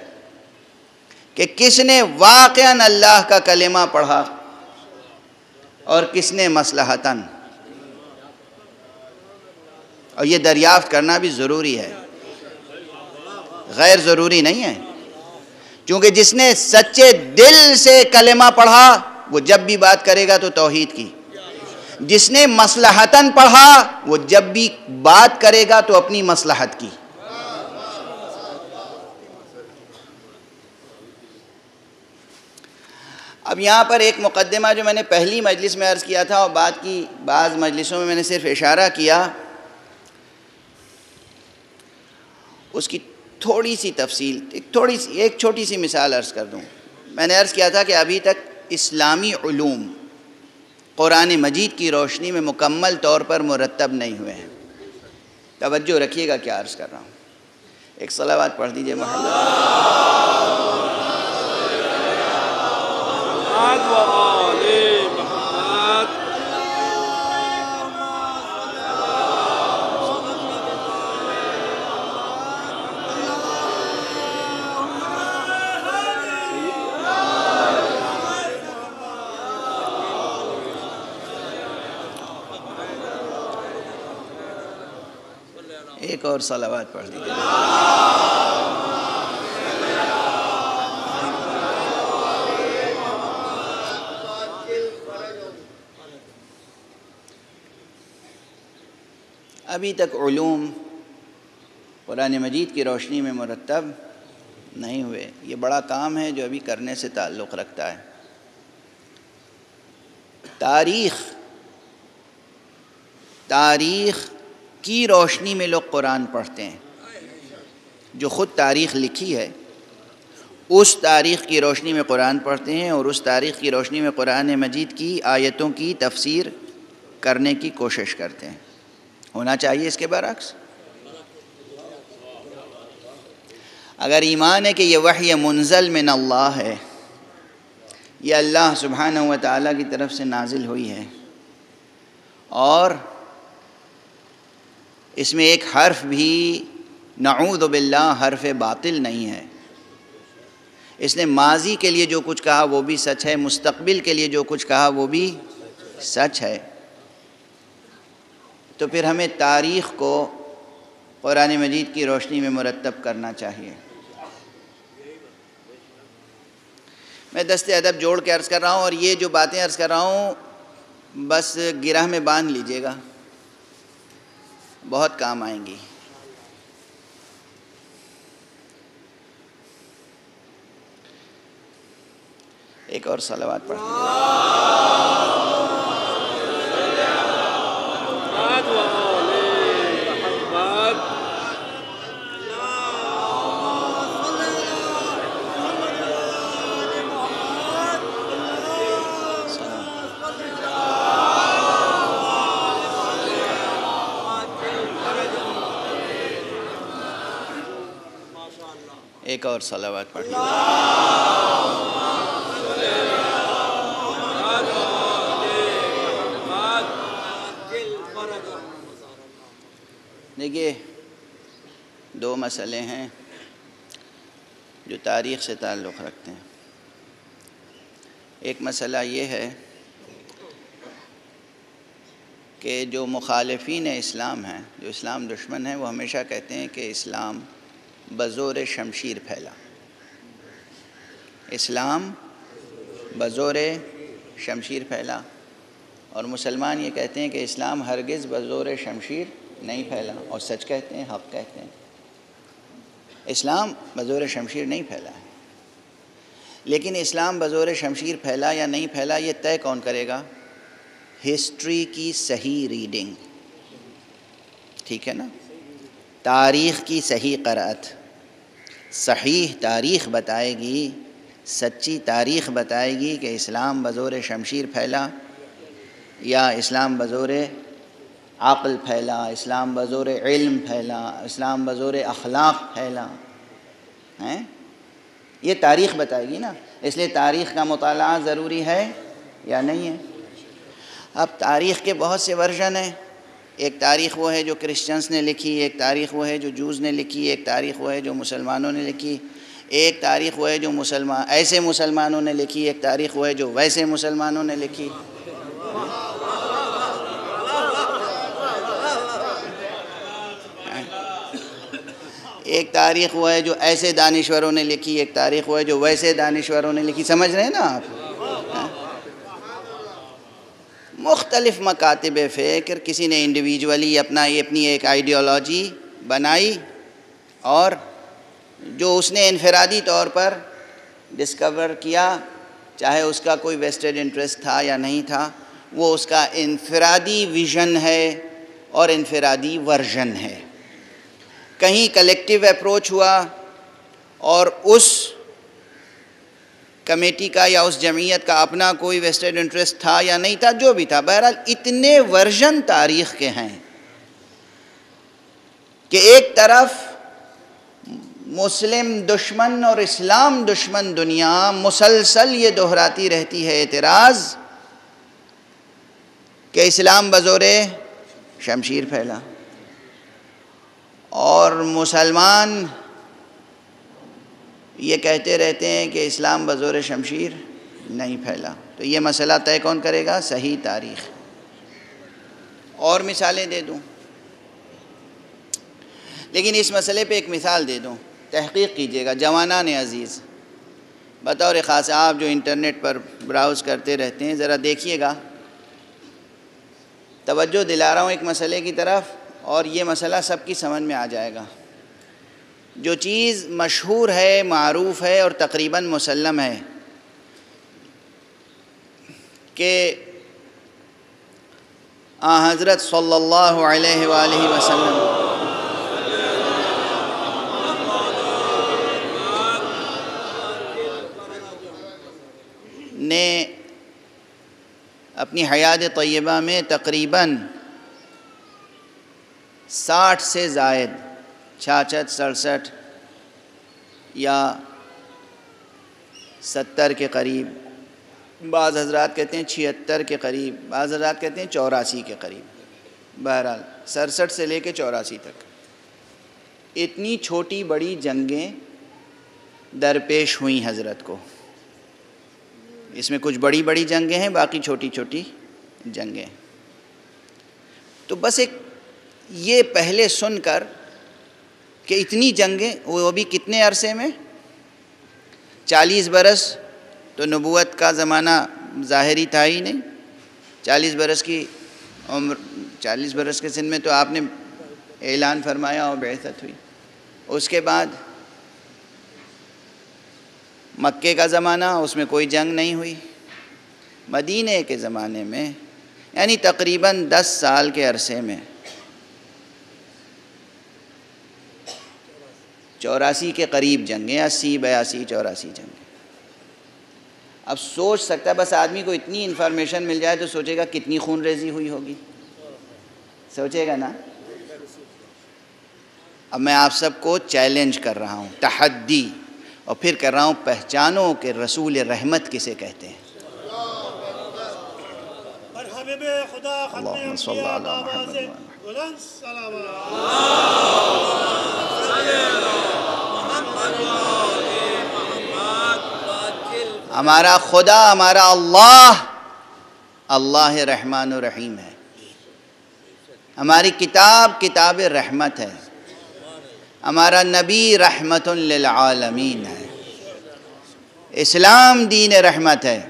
کہ کس نے واقعاً اللہ کا کلمہ پڑھا اور کس نے مسلحتاً اور یہ دریافت کرنا بھی ضروری ہے۔ غیر ضروری نہیں ہے۔ کیونکہ جس نے سچے دل سے کلمہ پڑھا، وہ جب بھی بات کرے گا تو توحید کی۔ جس نے مسلحتاً پڑھا، وہ جب بھی بات کرے گا تو اپنی مسلحت کی۔ اب یہاں پر ایک مقدمہ جو میں نے پہلی مجلس میں عرض کیا تھا اور بات کی بعض مجلسوں میں میں نے صرف اشارہ کیا، اس کی تھوڑی سی تفصیل ایک تھوڑی سی، ایک چھوٹی سی مثال عرض کر دوں۔ میں نے عرض کیا تھا کہ ابھی تک اسلامی علوم قرآن مجید کی روشنی میں مکمل طور پر مرتب نہیں ہوئے ہیں۔ توجہ رکھیے گا کیا عرض کر رہا ہوں۔ ایک صلوات پڑھ دیجیے محمد ایک اور صلوات پڑھ دیجیے ابھی تک علوم قرآن مجید کی روشنی میں مرتب نہیں ہوئے۔ یہ بڑا کام ہے جو ابھی کرنے سے تعلق رکھتا ہے۔ تاریخ تاریخ کی روشنی میں لوگ قرآن پڑھتے ہیں؟ جو خود تاریخ لکھی ہے، اس تاریخ کی روشنی میں قرآن پڑھتے ہیں اور اس تاریخ کی روشنی میں قرآن مجید کی آیتوں کی تفسیر کرنے کی کوشش کرتے ہیں۔ ہونا چاہیے اس کے برعکس؟ اگر ایمان ہے کہ یہ وحی منزل من اللہ ہے، یہ اللہ سبحانہ و تعالیٰ کی طرف سے نازل ہوئی ہے، اور اس میں ایک حرف بھی نعوذ باللہ حرف باطل نہیں ہے۔ اس نے ماضی کے لیے جو کچھ کہا وہ بھی سچ ہے، مستقبل کے لیے جو کچھ کہا وہ بھی سچ ہے۔ تو پھر ہمیں تاریخ کو قرآن مجید کی روشنی میں مرتب کرنا چاہیے۔ میں دست ادب جوڑ کے عرض کر رہا ہوں اور یہ جو باتیں عرض کر رہا ہوں، بس گرہ میں باندھ لیجیے گا۔ بہت کام آئیں گی۔ ایک اور سلوات پڑھ ایک اور صلوات پڑھ دیکھیے، دو مسئلے ہیں جو تاریخ سے تعلق رکھتے ہیں۔ ایک مسئلہ یہ ہے کہ جو مخالفین اسلام ہیں، جو اسلام دشمن ہیں، وہ ہمیشہ کہتے ہیں کہ اسلام بزور شمشیر پھیلا۔ اسلام بزور شمشیر پھیلا۔ اور مسلمان یہ کہتے ہیں کہ اسلام ہرگز بزور شمشیر نہیں پھیلا۔ اور سچ کہتے ہیں، حق کہتے ہیں۔ اسلام بزور شمشیر نہیں پھیلا۔ ہے لیکن اسلام بزور شمشیر پھیلا یا نہیں پھیلا، یہ طے کون کرے گا؟ ہسٹری کی صحیح ریڈنگ۔ ٹھیک ہے نا؟ تاریخ کی صحیح قرأت۔ صحیح تاریخ بتائے گی، سچی تاریخ بتائے گی کہ اسلام بزور شمشیر پھیلا یا اسلام بزور عقل پھیلا، اسلام بزور علم پھیلا، اسلام بزور اخلاق پھیلا، ہیں؟ یہ تاریخ بتائے گی نا؟ اس لیے تاریخ کا مطالعہ ضروری ہے یا نہیں ہے؟ اب تاریخ کے بہت سے ورژن ہیں۔ ایک تاریخ وہ ہے جو کرسچنس نے لکھی، ایک تاریخ وہ ہے جو جوز نے لکھی، ایک تاریخ وہ ہے جو مسلمانوں نے لکھی، ایک تاریخ وہ ہے جو مسلمان، ایسے مسلمانوں نے لکھی، ایک تاریخ وہ ہے جو ویسے مسلمانوں نے لکھی۔ ایک تاریخ وہ ہے جو ایسے دانشوروں نے لکھی، ایک تاریخ وہ ہے جو ویسے دانشوروں نے لکھی۔ سمجھ رہے ہیں نا آپ؟ مختلف مکاتب فکر، کسی نے انڈیویجولی اپنا اپنی ایک آئیڈیالوجی بنائی اور جو اس نے انفرادی طور پر ڈسکور کیا، چاہے اس کا کوئی ویسٹڈ انٹرسٹ تھا یا نہیں تھا، وہ اس کا انفرادی ویژن ہے اور انفرادی ورژن ہے۔ کہیں کلیکٹیو اپروچ ہوا اور اس کمیٹی کا یا اس جمعیت کا اپنا کوئی ویسٹڈ انٹرسٹ تھا یا نہیں تھا، جو بھی تھا، بہرحال اتنے ورژن تاریخ کے ہیں کہ ایک طرف مسلم دشمن اور اسلام دشمن دنیا مسلسل یہ دہراتی رہتی ہے اعتراض کہ اسلام بزور شمشیر پھیلا اور مسلمان یہ کہتے رہتے ہیں کہ اسلام بزور شمشیر نہیں پھیلا۔ تو یہ مسئلہ طے کون کرے گا؟ صحیح تاریخ۔ اور مثالیں دے دوں۔ لیکن اس مسئلے پہ ایک مثال دے دوں۔ تحقیق کیجیے گا۔ جوانان عزیز، بطور خاص آپ جو انٹرنیٹ پر براؤز کرتے رہتے ہیں، ذرا دیکھیے گا۔ توجہ دلا رہا ہوں ایک مسئلے کی طرف، اور یہ مسئلہ سب کی سمجھ میں آ جائے گا۔ جو چیز مشہور ہے، معروف ہے اور تقریباً مسلم ہے، کہ آ حضرت صلی اللہ علیہ وآلہ وسلم نے اپنی حیات طیبہ میں تقریباً ساٹھ سے زائد چھاچھت سڑسٹھ یا ستر کے قریب۔ بعض حضرات کہتے ہیں چھہتر کے قریب، بعض حضرات کہتے ہیں چوراسی کے قریب۔ بہرحال، سڑسٹھ سے لے کے چوراسی تک۔ اتنی چھوٹی بڑی جنگیں درپیش ہوئیں حضرت کو۔ اس میں کچھ بڑی بڑی جنگیں ہیں، باقی چھوٹی چھوٹی جنگیں۔ تو بس ایک یہ پہلے سن کر کہ اتنی جنگیں وہ بھی کتنے عرصے میں؟ چالیس برس تو نبوت کا زمانہ ظاہری تھا ہی نہیں۔ چالیس برس کی عمر، چالیس برس کے سن میں تو آپ نے اعلان فرمایا اور بحثت ہوئی۔ اس کے بعد مکے کا زمانہ، اس میں کوئی جنگ نہیں ہوئی۔ مدینہ کے زمانے میں یعنی تقریباً دس سال کے عرصے میں چوراسی کے قریب جنگیں اسی بیاسی چوراسی جنگیں اب سوچ سکتا ہے بس آدمی کو اتنی انفارمیشن مل جائے تو سوچے گا کتنی خون ریزی ہوئی ہوگی۔ سوچے گا نا؟ اب میں آپ سب کو چیلنج کر رہا ہوں تحدی۔ اور پھر کر رہا ہوں پہچانو کہ رسول رحمت کسے کہتے ہیں۔ اللہم صلی اللہ علیہ ہمارا خدا، ہمارا اللہ اللہ رحمان و رحیم ہے۔ ہماری کتاب کتاب رحمت ہے۔ ہمارا نبی رحمت للعالمین ہے۔ اسلام دین رحمت ہے۔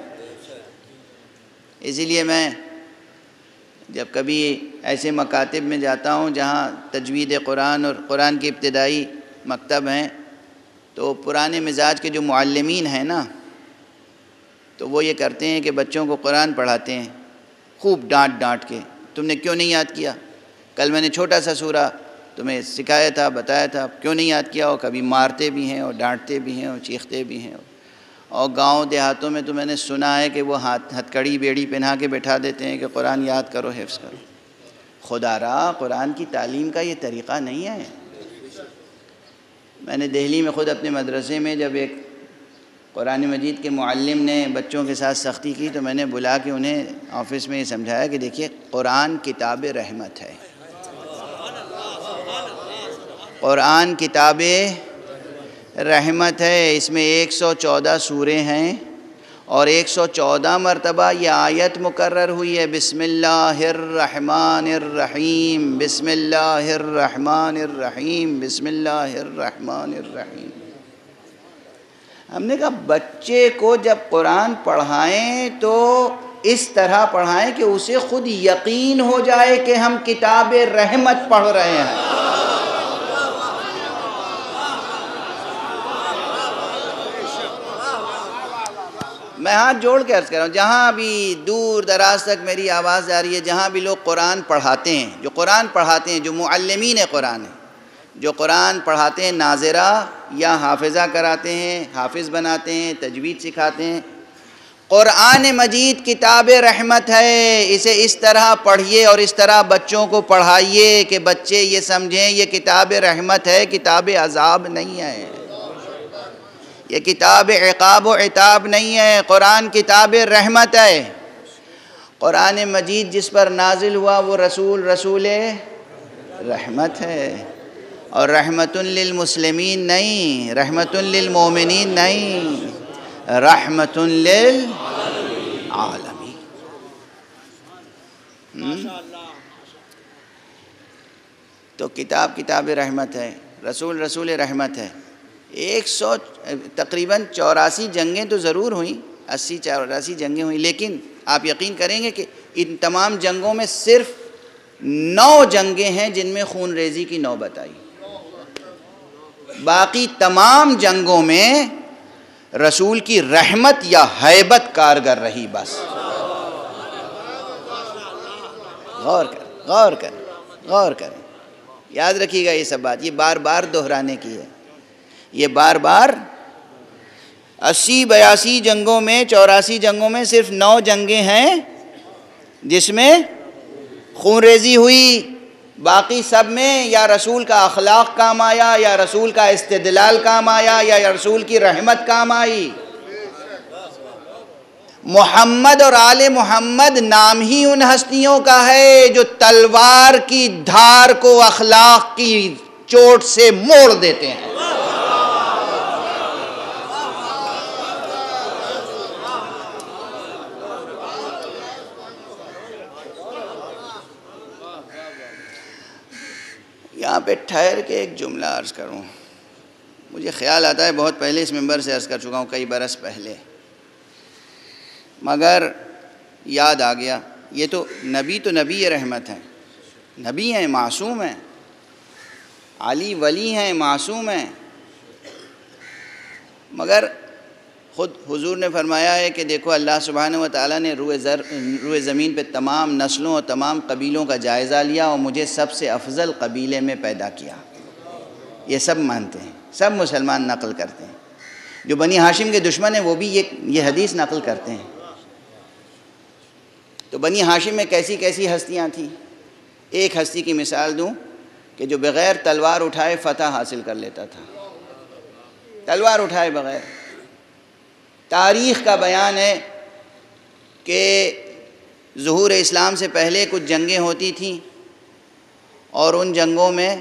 اسی لیے میں جب کبھی ایسے مکاتب میں جاتا ہوں جہاں تجوید قرآن اور قرآن کے ابتدائی مکتب ہیں، تو پرانے مزاج کے جو معلمین ہیں نا تو وہ یہ کرتے ہیں کہ بچوں کو قرآن پڑھاتے ہیں، خوب ڈانٹ ڈانٹ کے۔ تم نے کیوں نہیں یاد کیا؟ کل میں نے چھوٹا سا سورہ تمہیں سکھایا تھا، بتایا تھا کیوں نہیں یاد کیا؟ اور کبھی مارتے بھی ہیں اور ڈانٹتے بھی ہیں اور چیختے بھی ہیں۔ اور گاؤں دیہاتوں میں تو میں نے سنا ہے کہ وہ ہاتھ ہتھ کڑی بیڑی پہنا کے بٹھا دیتے ہیں کہ قرآن یاد کرو، حفظ کرو۔ خدا را قرآن کی تعلیم کا یہ طریقہ نہیں ہے۔ میں نے دہلی میں خود اپنے مدرسے میں جب ایک قرآن مجید کے معلم نے بچوں کے ساتھ سختی کی تو میں نے بلا کے انہیں آفس میں یہ سمجھایا کہ دیکھیے قرآن کتاب رحمت ہے۔ قرآن کتاب رحمت ہے۔ اس میں ایک سو چودہ سورے ہیں اور ایک سو چودہ مرتبہ یہ آیت مقرر ہوئی ہے۔ بسم اللہ الرحمن الرحیم۔ بسم اللہ الرحمن الرحیم۔ بسم اللہ الرحمن الرحیم۔ ہم نے کہا بچے کو جب قرآن پڑھائیں تو اس طرح پڑھائیں کہ اسے خود یقین ہو جائے کہ ہم کتاب رحمت پڑھ رہے ہیں۔ میں ہاتھ جوڑ کے عرض کر رہا ہوں، جہاں بھی دور دراز تک میری آواز آ رہی ہے، جہاں بھی لوگ قرآن پڑھاتے ہیں، جو قرآن پڑھاتے ہیں، جو معلمین قرآن ہیں جو قرآن پڑھاتے ہیں، ناظرہ یا حافظہ کراتے ہیں، حافظ بناتے ہیں، تجوید سکھاتے ہیں۔ قرآن مجید کتاب رحمت ہے، اسے اس طرح پڑھیے اور اس طرح بچوں کو پڑھائیے کہ بچے یہ سمجھیں، یہ کتاب رحمت ہے، کتاب عذاب نہیں ہے۔ یہ کتاب عقاب و عتاب نہیں ہے، قرآن کتاب رحمت ہے۔ قرآن مجید جس پر نازل ہوا، وہ رسول رسول رحمت ہے۔ اور رحمت للمسلمین نہیں رحمت للمومنین نہیں رحمت للعالمین۔ تو کتاب کتاب رحمت ہے، رسول رسول رحمت ہے۔ ایک سو، تقریباً چوراسی جنگیں تو ضرور ہوئیں، اسی چوراسی جنگیں ہوئیں، لیکن آپ یقین کریں گے کہ ان تمام جنگوں میں صرف نو جنگیں ہیں جن میں خون ریزی کی نوبت آئی۔ باقی تمام جنگوں میں رسول کی رحمت یا حیبت کارگر رہی بس۔ غور کر غور کر غور کر۔ یاد رکھیے گا یہ سب بات، یہ بار بار دہرانے کی ہے۔ یہ بار بار اسی بیاسی جنگوں میں، چوراسی جنگوں میں صرف نو جنگیں ہیں جس میں خون ریزی ہوئی۔ باقی سب میں یا رسول کا اخلاق کام آیا، یا رسول کا استدلال کام آیا، یا رسول کی رحمت کام آئی؟ محمد اور آل محمد نام ہی ان ہستیوں کا ہے جو تلوار کی دھار کو اخلاق کی چوٹ سے موڑ دیتے ہیں یہاں پہ ٹھہر کے ایک جملہ عرض کروں۔ مجھے خیال آتا ہے بہت پہلے اس ممبر سے عرض کر چکا ہوں، کئی برس پہلے۔ مگر یاد آ گیا، یہ تو نبی تو نبی رحمت ہیں۔ نبی ہیں، معصوم ہیں۔ علی ولی ہیں، معصوم ہیں۔ مگر خود حضور نے فرمایا ہے کہ دیکھو اللہ سبحانہ و تعالیٰ نے روئے زر، روئے زمین پہ تمام نسلوں اور تمام قبیلوں کا جائزہ لیا اور مجھے سب سے افضل قبیلے میں پیدا کیا۔ یہ سب مانتے ہیں، سب مسلمان نقل کرتے ہیں۔ جو بنی ہاشم کے دشمن ہیں، وہ بھی یہ یہ حدیث نقل کرتے ہیں۔ تو بنی ہاشم میں کیسی کیسی ہستیاں تھیں؟ ایک ہستی کی مثال دوں کہ جو بغیر تلوار اٹھائے فتح حاصل کر لیتا تھا۔ تلوار اٹھائے بغیر۔ تاریخ کا بیان ہے کہ ظہور اسلام سے پہلے کچھ جنگیں ہوتی تھیں اور ان جنگوں میں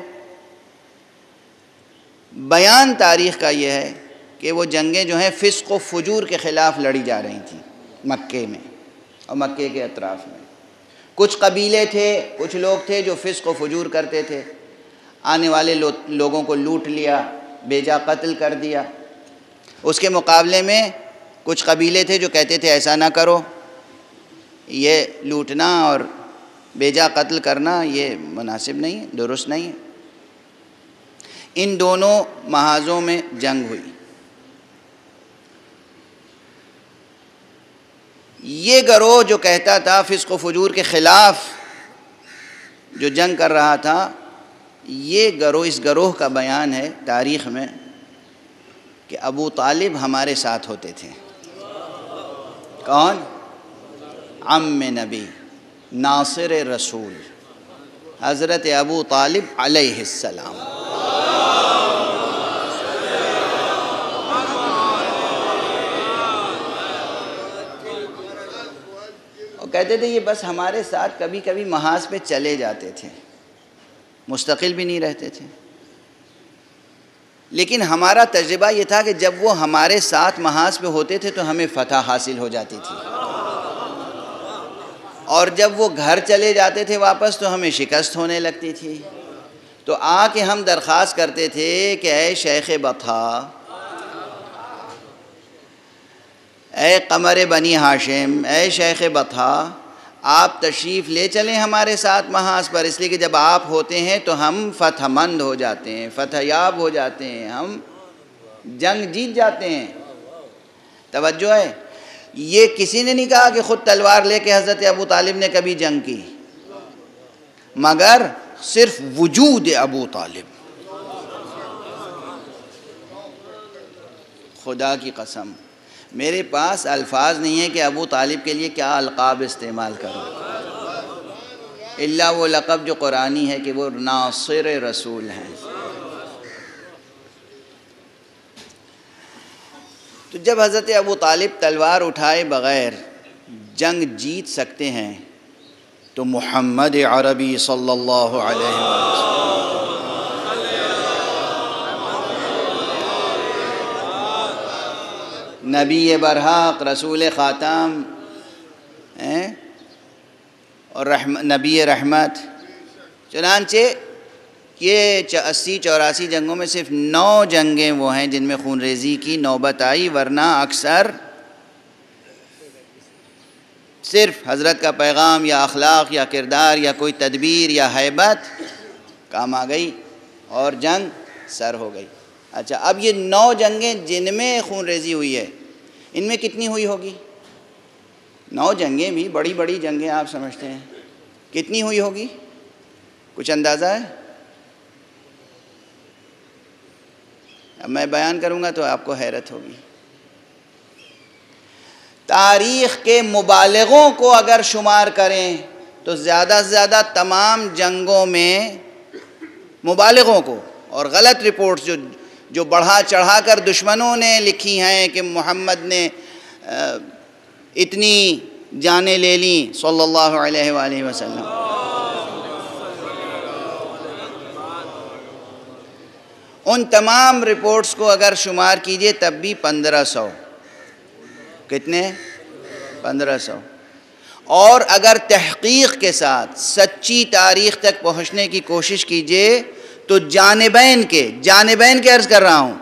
بیان تاریخ کا یہ ہے کہ وہ جنگیں جو ہیں فسق و فجور کے خلاف لڑی جا رہی تھیں مکے میں اور مکے کے اطراف میں۔ کچھ قبیلے تھے، کچھ لوگ تھے جو فسق و فجور کرتے تھے۔ آنے والے لوگوں کو لوٹ لیا، بیجا قتل کر دیا۔ اس کے مقابلے میں کچھ قبیلے تھے جو کہتے تھے ایسا نہ کرو، یہ لوٹنا اور بیجا قتل کرنا یہ مناسب نہیں ہے درست نہیں۔ ہے ان دونوں محاذوں میں جنگ ہوئی۔ یہ گروہ جو کہتا تھا فسق و فجور کے خلاف جو جنگ کر رہا تھا، یہ گروہ، اس گروہ کا بیان ہے تاریخ میں کہ ابو طالب ہمارے ساتھ ہوتے تھے۔ کون عم نبی، ناصر رسول، حضرت ابو طالب علیہ السلام۔ کہتے تھے، یہ بس ہمارے ساتھ کبھی کبھی محاذ پہ چلے جاتے تھے، مستقل بھی نہیں رہتے تھے۔ لیکن ہمارا تجربہ یہ تھا کہ جب وہ ہمارے ساتھ محاذ پہ ہوتے تھے تو ہمیں فتح حاصل ہو جاتی تھی۔ اور جب وہ گھر چلے جاتے تھے واپس تو ہمیں شکست ہونے لگتی تھی۔ تو آ کے ہم درخواست کرتے تھے کہ اے شیخ بطا اے قمر بنی ہاشم، اے شیخ بطا آپ تشریف لے چلیں ہمارے ساتھ محاذ پر۔ اس لیے کہ جب آپ ہوتے ہیں تو ہم فتح مند ہو جاتے ہیں فتح یاب ہو جاتے ہیں، ہم جنگ جیت جاتے ہیں۔ توجہ ہے؟ یہ کسی نے نہیں کہا کہ خود تلوار لے کے حضرت ابو طالب نے کبھی جنگ کی، مگر صرف وجود ابو طالب۔ خدا کی قسم۔ میرے پاس الفاظ نہیں ہے کہ ابو طالب کے لیے کیا القاب استعمال کروں اللہ وہ لقب جو قرآنی ہے کہ وہ ناصر رسول ہیں۔ تو جب حضرت ابو طالب تلوار اٹھائے بغیر جنگ جیت سکتے ہیں تو محمد عربی صلی اللہ علیہ وسلم نبی برحق، رسول خاتم اور رحم، نبی رحمت۔ چنانچہ یہ اسی چوراسی جنگوں میں صرف نو جنگیں وہ ہیں جن میں خون ریزی کی نوبت آئی، ورنہ اکثر صرف حضرت کا پیغام یا اخلاق یا کردار یا کوئی تدبیر یا حیبت کام آ گئی اور جنگ سر ہو گئی۔ اچھا اب یہ نو جنگیں جن میں خون ریزی ہوئی ہے، ان میں کتنی ہوئی ہوگی؟ نو جنگیں بھی بڑی بڑی جنگیں آپ سمجھتے ہیں۔ کتنی ہوئی ہوگی؟ کچھ اندازہ ہے؟ اب میں بیان کروں گا تو آپ کو حیرت ہوگی۔ تاریخ کے مبالغوں کو اگر شمار کریں تو زیادہ سے زیادہ تمام جنگوں میں مبالغوں کو اور غلط رپورٹس جو جو بڑھا چڑھا کر دشمنوں نے لکھی ہیں کہ محمد نے اتنی جانیں لے لیں صلی اللہ علیہ وآلہ وسلم۔ ان تمام رپورٹس کو اگر شمار کیجیے تب بھی پندرہ سو۔ کتنے؟ پندرہ سو۔ اور اگر تحقیق کے ساتھ، سچی تاریخ تک پہنچنے کی کوشش کیجیے تو جانبین کے جانبین کے عرض کر رہا ہوں۔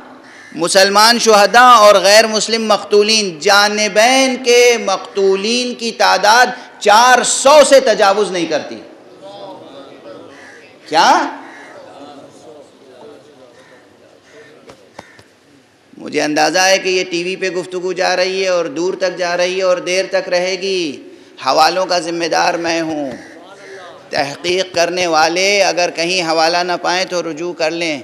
مسلمان شہداء اور غیر مسلم مقتولین، جانبین کے مقتولین کی تعداد چار سو سے تجاوز نہیں کرتی۔ کیا؟ مجھے اندازہ ہے کہ یہ ٹی وی پہ گفتگو جا رہی ہے اور دور تک جا رہی ہے اور دیر تک رہے گی۔ حوالوں کا ذمہ دار میں ہوں۔ تحقیق کرنے والے اگر کہیں حوالہ نہ پائیں تو رجوع کر لیں۔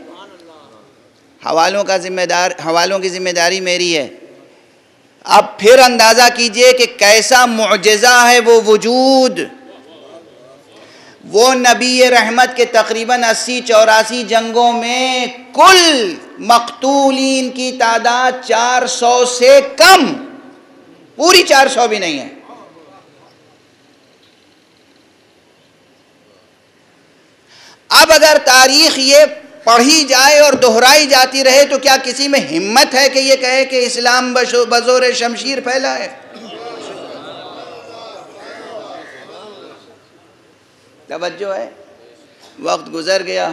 حوالوں کا ذمہ دار حوالوں کی ذمہ داری میری ہے۔ اب پھر اندازہ کیجیے کہ کیسا معجزہ ہے وہ وجود۔ وہ نبی رحمت کے تقریباً اسی چوراسی جنگوں میں کل مقتولین کی تعداد چار سو سے کم۔ پوری چار سو بھی نہیں ہے۔ اب اگر تاریخ یہ پڑھی جائے اور دہرائی جاتی رہے تو کیا کسی میں ہمت ہے کہ یہ کہے کہ اسلام بزور شمشیر پھیلا ہے؟ توجہ ہے؟ وقت گزر گیا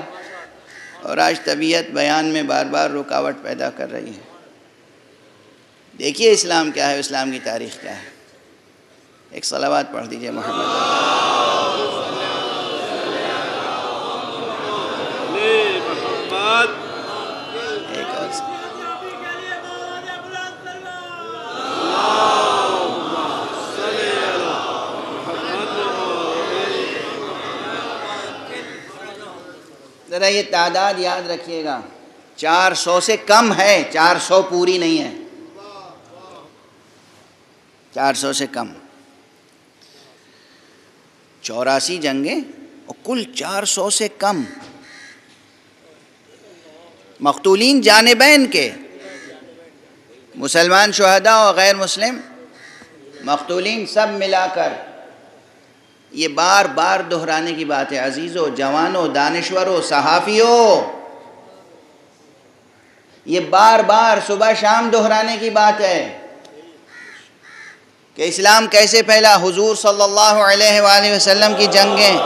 اور آج طبیعت بیان میں بار بار رکاوٹ پیدا کر رہی ہے۔ دیکھیے اسلام کیا ہے، اسلام کی تاریخ کیا ہے۔ ایک صلوات پڑھ دیجیے محمد۔ ایک اور ذرا یہ تعداد یاد رکھیے گا۔ چار سو سے کم ہے، چار سو پوری نہیں ہے۔ چار سو سے کم۔ چوراسی جنگیں اور کل چار سو سے کم۔ مقتولین جانبین کے مسلمان شہداء اور غیر مسلم مقتولین سب ملا کر یہ بار بار دہرانے کی بات ہے عزیزوں جوانوں دانشوروں صحافیوں یہ بار بار صبح شام دہرانے کی بات ہے کہ اسلام کیسے پھیلا، حضور صلی اللہ علیہ وآلہ وسلم کی جنگیں۔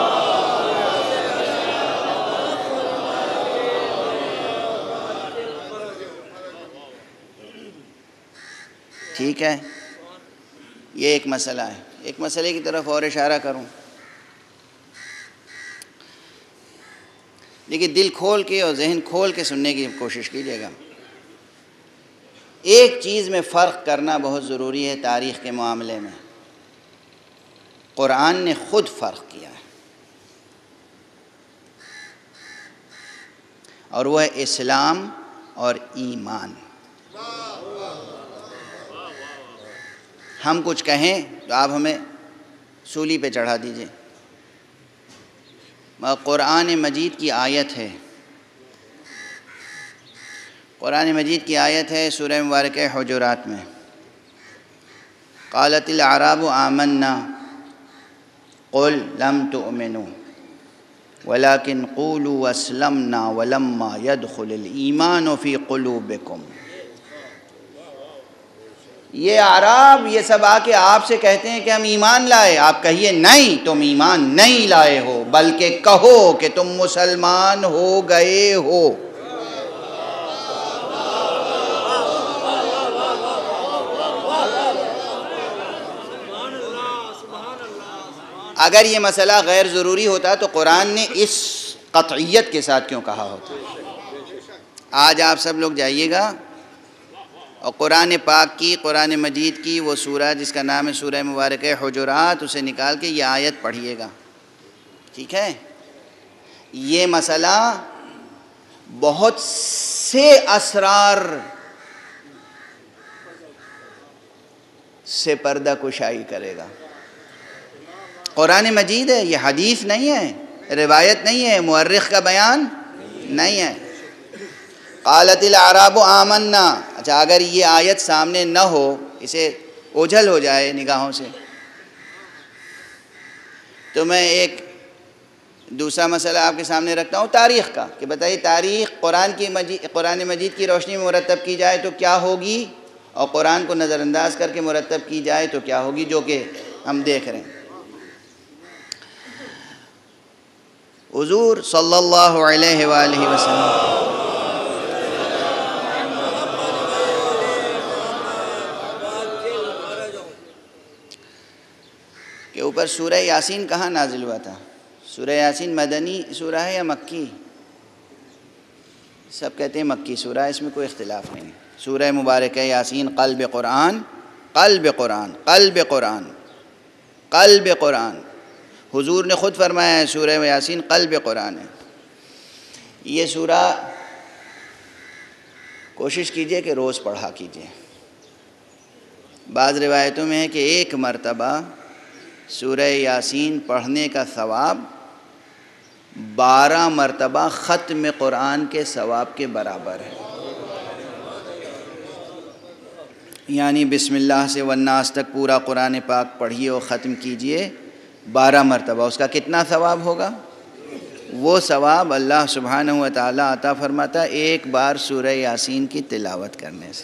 ٹھیک ہے؟ یہ ایک مسئلہ ہے۔ ایک مسئلے کی طرف اور اشارہ کروں۔ لیکن دل کھول کے اور ذہن کھول کے سننے کی کوشش کیجیے گا۔ ایک چیز میں فرق کرنا بہت ضروری ہے تاریخ کے معاملے میں۔ قرآن نے خود فرق کیا ہے۔ اور وہ ہے اسلام اور ایمان۔ ہم کچھ کہیں تو آپ ہمیں سولی پہ چڑھا دیجیے۔ مگر قرآن مجید کی آیت ہے۔ قرآن مجید کی آیت ہے سورہ مبارک حجرات میں۔ قالت العراب آمنا، قل لم تؤمنوا، ولكن قولوا اسلمنا ولما يدخل الایمان فی قلوبکم یہ عراب یہ سب آ کے آپ سے کہتے ہیں کہ ہم ایمان لائے۔ آپ کہیے نہیں، تم ایمان نہیں لائے ہو، بلکہ کہو کہ تم مسلمان ہو گئے ہو۔ اگر یہ مسئلہ غیر ضروری ہوتا تو قرآن نے اس قطعیت کے ساتھ کیوں کہا ہوتا؟ آج آپ سب لوگ جائیے گا۔ اور قرآن پاک کی، قرآن مجید کی وہ سورہ جس کا نام ہے سورہ مبارک حجرات، اسے نکال کے یہ آیت پڑھیے گا۔ ٹھیک ہے؟ یہ مسئلہ بہت سے اسرار سے پردہ کشائی کرے گا۔ قرآن مجید ہے، یہ حدیث نہیں ہے، روایت نہیں ہے، مورخ کا بیان نہیں ہے۔ قالت العراب آمنا اچھا اگر یہ آیت سامنے نہ ہو، اسے اوجھل ہو جائے نگاہوں سے۔ تو میں ایک دوسرا مسئلہ آپ کے سامنے رکھتا ہوں، تاریخ کا۔ کہ بتائیے، تاریخ قرآن کی مجید، قرآن مجید کی روشنی میں مرتب کی جائے تو کیا ہوگی؟ اور قرآن کو نظر انداز کر کے مرتب کی جائے تو کیا ہوگی؟ جو کہ ہم دیکھ رہے ہیں۔ حضور صلی اللہ علیہ وآلہ وسلم کے اوپر سورہ یاسین کہاں نازل ہوا تھا؟ سورہ یاسین مدنی سورہ ہے یا مکی؟ سب کہتے ہیں مکی سورہ، اس میں کوئی اختلاف نہیں۔ سورہ مبارک یاسین، قلب قرآن قلب قرآن قلب قرآن قلب قرآن۔ حضور نے خود فرمایا ہے سورہ یاسین قلب قرآن ہے۔ یہ سورہ کوشش کیجیے کہ روز پڑھا کیجیے۔ بعض روایتوں میں ہے کہ ایک مرتبہ سورہ یاسین پڑھنے کا ثواب بارہ مرتبہ ختم قرآن کے ثواب کے برابر ہے۔ یعنی بسم اللہ سے والناس تک پورا قرآن پاک پڑھیے اور ختم کیجیے بارہ مرتبہ، اس کا کتنا ثواب ہوگا؟ وہ ثواب اللہ سبحانہ و تعالیٰ عطا فرماتا ایک بار سورہ یاسین کی تلاوت کرنے سے۔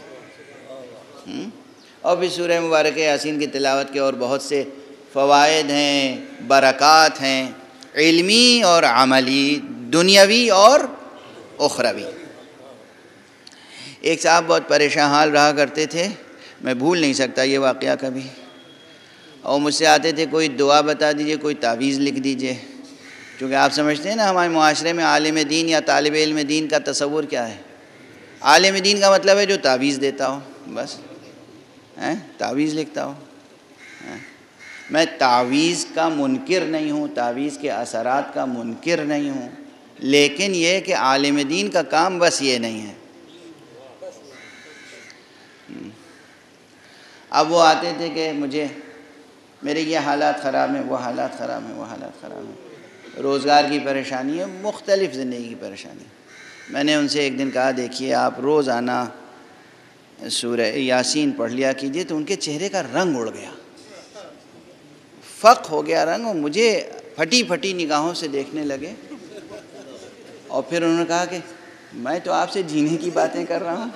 اور پھر سورہ مبارک یاسین کی تلاوت کے اور بہت سے فوائد ہیں، برکات ہیں، علمی اور عملی، دنیاوی اور اخروی۔ ایک صاحب بہت پریشان حال رہا کرتے تھے، میں بھول نہیں سکتا یہ واقعہ کبھی۔ اور مجھ سے آتے تھے، کوئی دعا بتا دیجیے، کوئی تعویذ لکھ دیجیے۔ کیونکہ آپ سمجھتے ہیں نا، ہمارے معاشرے میں عالم دین یا طالب علم دین کا تصور کیا ہے؟ عالم دین کا مطلب ہے جو تعویذ دیتا ہو، بس۔ تعویذ لکھتا ہو۔ میں تعویذ کا منکر نہیں ہوں، تعویذ کے اثرات کا منکر نہیں ہوں۔ لیکن یہ کہ عالم دین کا کام بس یہ نہیں ہے۔ اب وہ آتے تھے کہ مجھے، میرے یہ حالات خراب ہیں، وہ حالات خراب ہیں، وہ حالات خراب ہیں۔ روزگار کی پریشانی ہے، مختلف زندگی کی پریشانی۔ میں نے ان سے ایک دن کہا، دیکھیے آپ روز آنا سورہ یاسین پڑھ لیا کیجیے تو ان کے چہرے کا رنگ اڑ گیا۔ فق ہو گیا رنگ اور مجھے پھٹی پھٹی نگاہوں سے دیکھنے لگے اور پھر انہوں نے کہا کہ میں تو آپ سے جینے کی باتیں کر رہا ہوں۔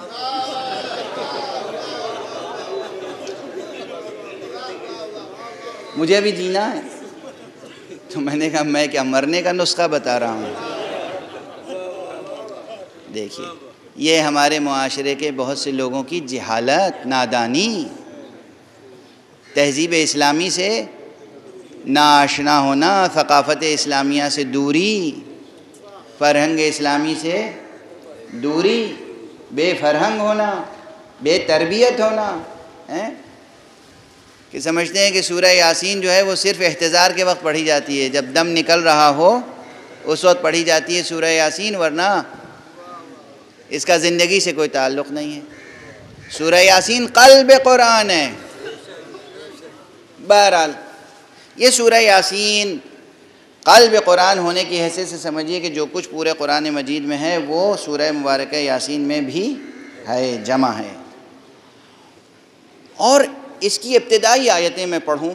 مجھے بھی جینا ہے۔ تو میں نے کہا میں کیا مرنے کا نسخہ بتا رہا ہوں۔ دیکھیے، یہ ہمارے معاشرے کے بہت سے لوگوں کی جہالت، نادانی۔ تہذیب اسلامی سے ناشنا ہونا، ثقافت اسلامیہ سے دوری، فرہنگ اسلامی سے دوری، بے فرہنگ ہونا، بے تربیت ہونا کہ سمجھتے ہیں کہ سورہ یاسین جو ہے وہ صرف احتضار کے وقت پڑھی جاتی ہے، جب دم نکل رہا ہو، اس وقت پڑھی جاتی ہے سورہ یاسین، ورنہ اس کا زندگی سے کوئی تعلق نہیں ہے۔ سورہ یاسین قلب قرآن ہے۔ بہرحال یہ سورہ یاسین قلب قرآن ہونے کی حیثیت سے سمجھیے کہ جو کچھ پورے قرآن مجید میں ہے، وہ سورہ مبارکہ یاسین میں بھی ہے، جمع ہے۔ اور اس کی ابتدائی آیتیں میں پڑھوں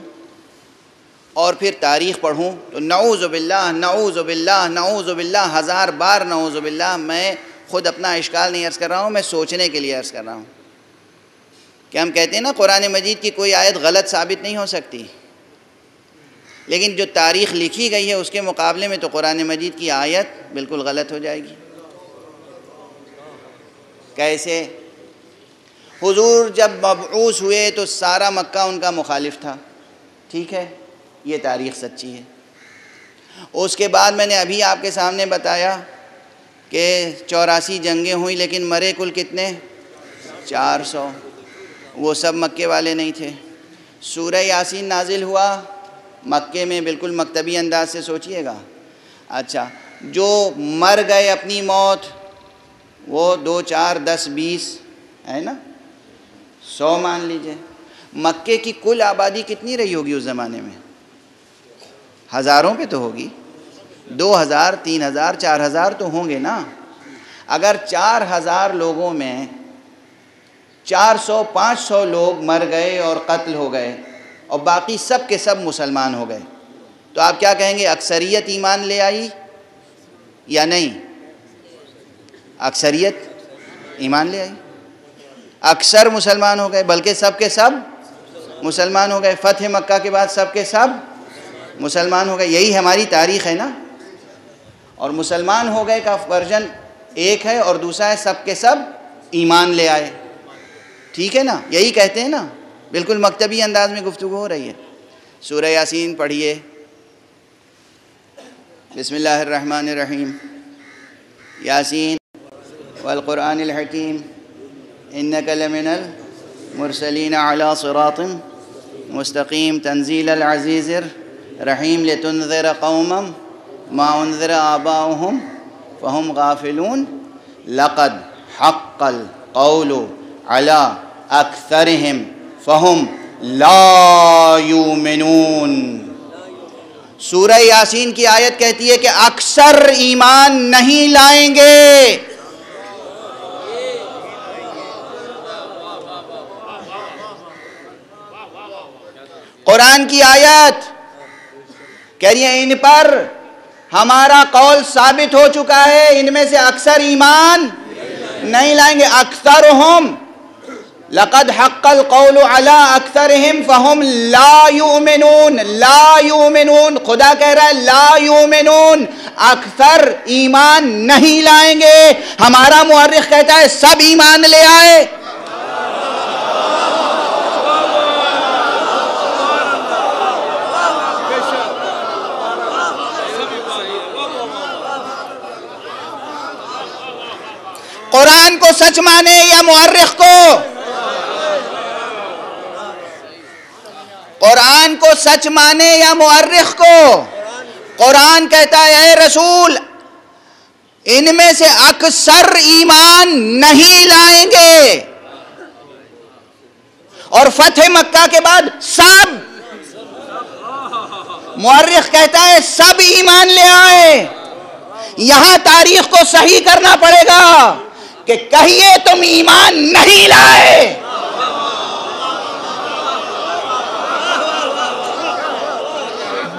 اور پھر تاریخ پڑھوں تو نعوذ باللہ نعوذ باللہ نعوذ باللہ، ہزار بار نعوذ باللہ میں خود اپنا اشکال نہیں عرض کر رہا ہوں، میں سوچنے کے لیے عرض کر رہا ہوں۔ کہ ہم کہتے ہیں نا، قرآن مجید کی کوئی آیت غلط ثابت نہیں ہو سکتی۔ لیکن جو تاریخ لکھی گئی ہے اس کے مقابلے میں تو قرآن مجید کی آیت بالکل غلط ہو جائے گی۔ کیسے؟ حضور جب مبعوث ہوئے تو سارا مکہ ان کا مخالف تھا۔ ٹھیک ہے؟ یہ تاریخ سچی ہے۔ اس کے بعد میں نے ابھی آپ کے سامنے بتایا کہ چوراسی جنگیں ہوئیں لیکن مرے کل کتنے؟ چار سو۔ وہ سب مکے والے نہیں تھے۔ سورہ یاسین نازل ہوا۔ مکے میں بالکل مکتبی انداز سے سوچئے گا۔ اچھا جو مر گئے اپنی موت، وہ دو، چار، دس، بیس، ہے نا؟ سو مان لیجیے۔ مکے کی کل آبادی کتنی رہی ہوگی اس زمانے میں؟ ہزاروں پہ تو ہوگی۔ دو ہزار، تین ہزار، چار ہزار تو ہوں گے نا۔ اگر چار ہزار لوگوں میں چار سو، پانچ سو لوگ مر گئے اور قتل ہو گئے اور باقی سب کے سب مسلمان ہو گئے۔ تو آپ کیا کہیں گے؟ اکثریت ایمان لے آئی یا نہیں؟ اکثریت ایمان لے آئی۔ اکثر مسلمان ہو گئے، بلکہ سب کے سب مسلمان ہو گئے۔ فتح مکہ کے بعد سب کے سب مسلمان ہو گئے۔ یہی ہماری تاریخ ہے نا۔ اور مسلمان ہو گئے کا ورژن ایک ہے اور دوسرا ہے سب کے سب ایمان لے آئے۔ ٹھیک ہے نا؟ یہی کہتے ہیں نا۔ بالکل مکتبی انداز میں گفتگو ہو رہی ہے۔ سورہ یاسین پڑھیے۔ بسم اللہ الرحمن الرحیم۔ یاسین والقرآن الحکیم۔ انك لمن المرسلين على صراط مستقيم تنزيل العزيز الرحيم لتنذر قوما ما انذر آباؤهم فهم غافلون۔ لقد حق القول على أكثرهم فهم لا يؤمنون سورہ یاسین کی آیت کہتی ہے کہ اکثر ایمان نہیں لائیں گے۔ قرآن کی آیت کہہ رہی ہیں ان پر ہمارا قول ثابت ہو چکا ہے، ان میں سے اکثر ایمان نہیں لائیں گے، اکثر ہم لقد حق القول على اکثرهم فهم لا يؤمنون لا يؤمنون خدا کہہ رہا ہے لا يؤمنون اکثر ایمان نہیں لائیں گے۔ ہمارا مورخ کہتا ہے سب ایمان لے آئے۔ قرآن کو سچ مانے یا مورخ کو؟ قرآن کو سچ مانے یا مورخ کو؟ قرآن کہتا ہے، اے رسول، ان میں سے اکثر ایمان نہیں لائیں گے۔ اور فتح مکہ کے بعد سب مورخ کہتا ہے، سب ایمان لے آئے۔ یہاں تاریخ کو صحیح کرنا پڑے گا کہ کہیے تم ایمان نہیں لائے۔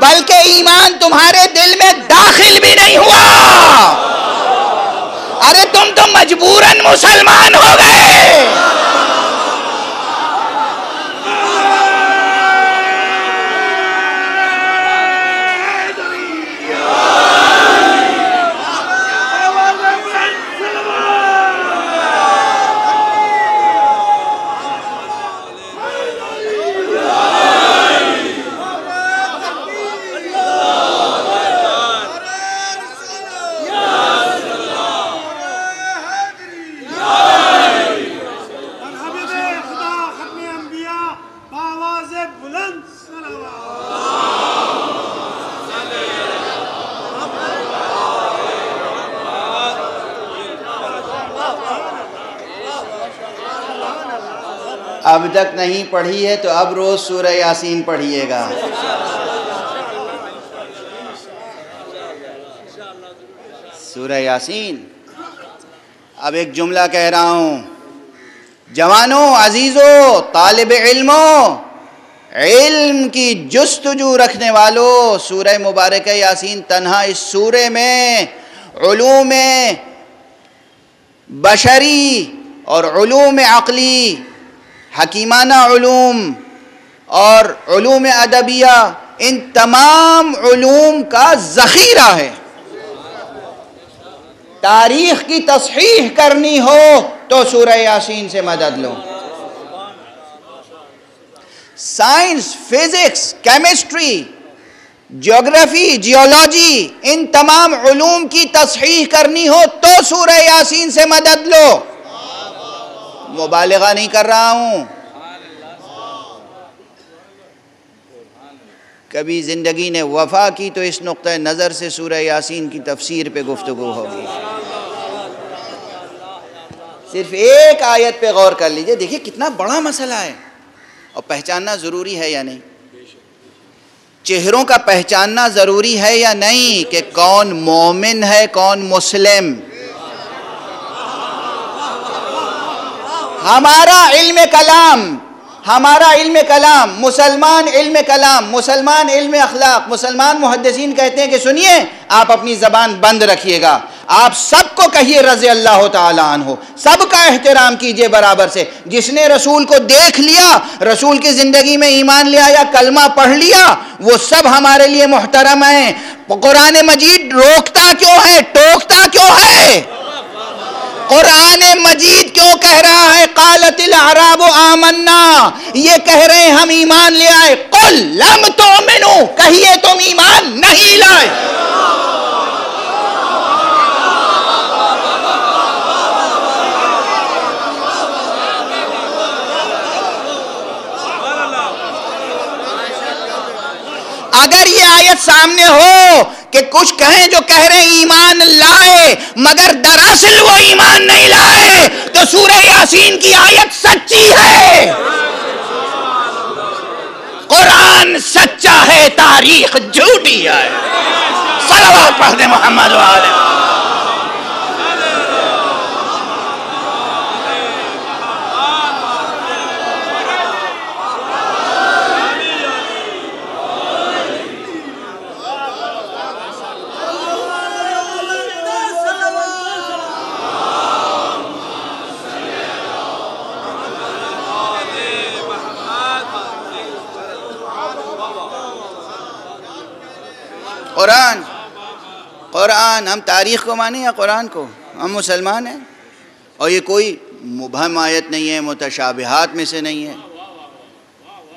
بلکہ ایمان تمہارے دل میں داخل بھی نہیں ہوا۔ ارے تم تو مجبوراً مسلمان ہو گئے۔ نہیں پڑھی ہے تو اب روز سورہ یاسین پڑھیے گا۔ سورہ یاسین۔ اب ایک جملہ کہہ رہا ہوں۔ جوانوں، عزیزوں، طالب علموں، علم کی جستجو رکھنے والوں، سورہ مبارک یاسین تنہا اس سورے میں، علوم بشری اور علوم عقلی حکیمانہ علوم اور علوم ادبیہ ان تمام علوم کا ذخیرہ ہے۔ تاریخ کی تصحیح کرنی ہو تو سورہ یاسین سے مدد لو۔ Science, physics, chemistry, geography, geology ان تمام علوم کی تصحیح کرنی ہو تو سورہ یاسین سے مدد لو۔ مبالغہ نہیں کر رہا ہوں۔ کبھی زندگی نے وفا کی تو اس نقطۂ نظر سے سورہ یاسین کی تفسیر پہ گفتگو ہوگی۔ صرف ایک آیت پہ غور کر لیجیے۔ دیکھیے کتنا بڑا مسئلہ ہے۔ اور پہچاننا ضروری ہے یا نہیں؟ چہروں کا پہچاننا ضروری ہے یا نہیں کہ کون مومن ہے، کون مسلم؟ ہمارا علم کلام، ہمارا علم کلام، مسلمان علم کلام، مسلمان علم اخلاق، مسلمان محدثین کہتے ہیں کہ سنیے، آپ اپنی زبان بند رکھیے گا۔ آپ سب کو کہیے رضی اللہ تعالیٰ عنہ، سب کا احترام کیجیے برابر سے۔ جس نے رسول کو دیکھ لیا، رسول کی زندگی میں ایمان لیا یا کلمہ پڑھ لیا، وہ سب ہمارے لیے محترم ہیں۔ قرآن مجید روکتا کیوں ہے؟ ٹوکتا کیوں ہے؟ قرآن مجید کیوں کہہ رہا ہے؟ قالت العراب آمنا۔ یہ کہہ رہے ہیں، ہم ایمان لے آئے۔ قل لم تؤمنو کہیے، تم ایمان نہیں لائے۔ اگر یہ آیت سامنے ہو کہ کچھ کہیں جو کہہ رہے ہیں، ایمان لائے، مگر دراصل وہ ایمان نہیں لائے۔ تو سورہ یاسین کی آیت سچی ہے۔ قرآن سچا ہے، تاریخ جھوٹی ہے۔ صلوات پڑھ دے محمد والے قرآن۔ قرآن، ہم تاریخ کو مانیں یا قرآن کو؟ ہم مسلمان ہیں۔ اور یہ کوئی مبہم آیت نہیں ہے، متشابہات میں سے نہیں ہے۔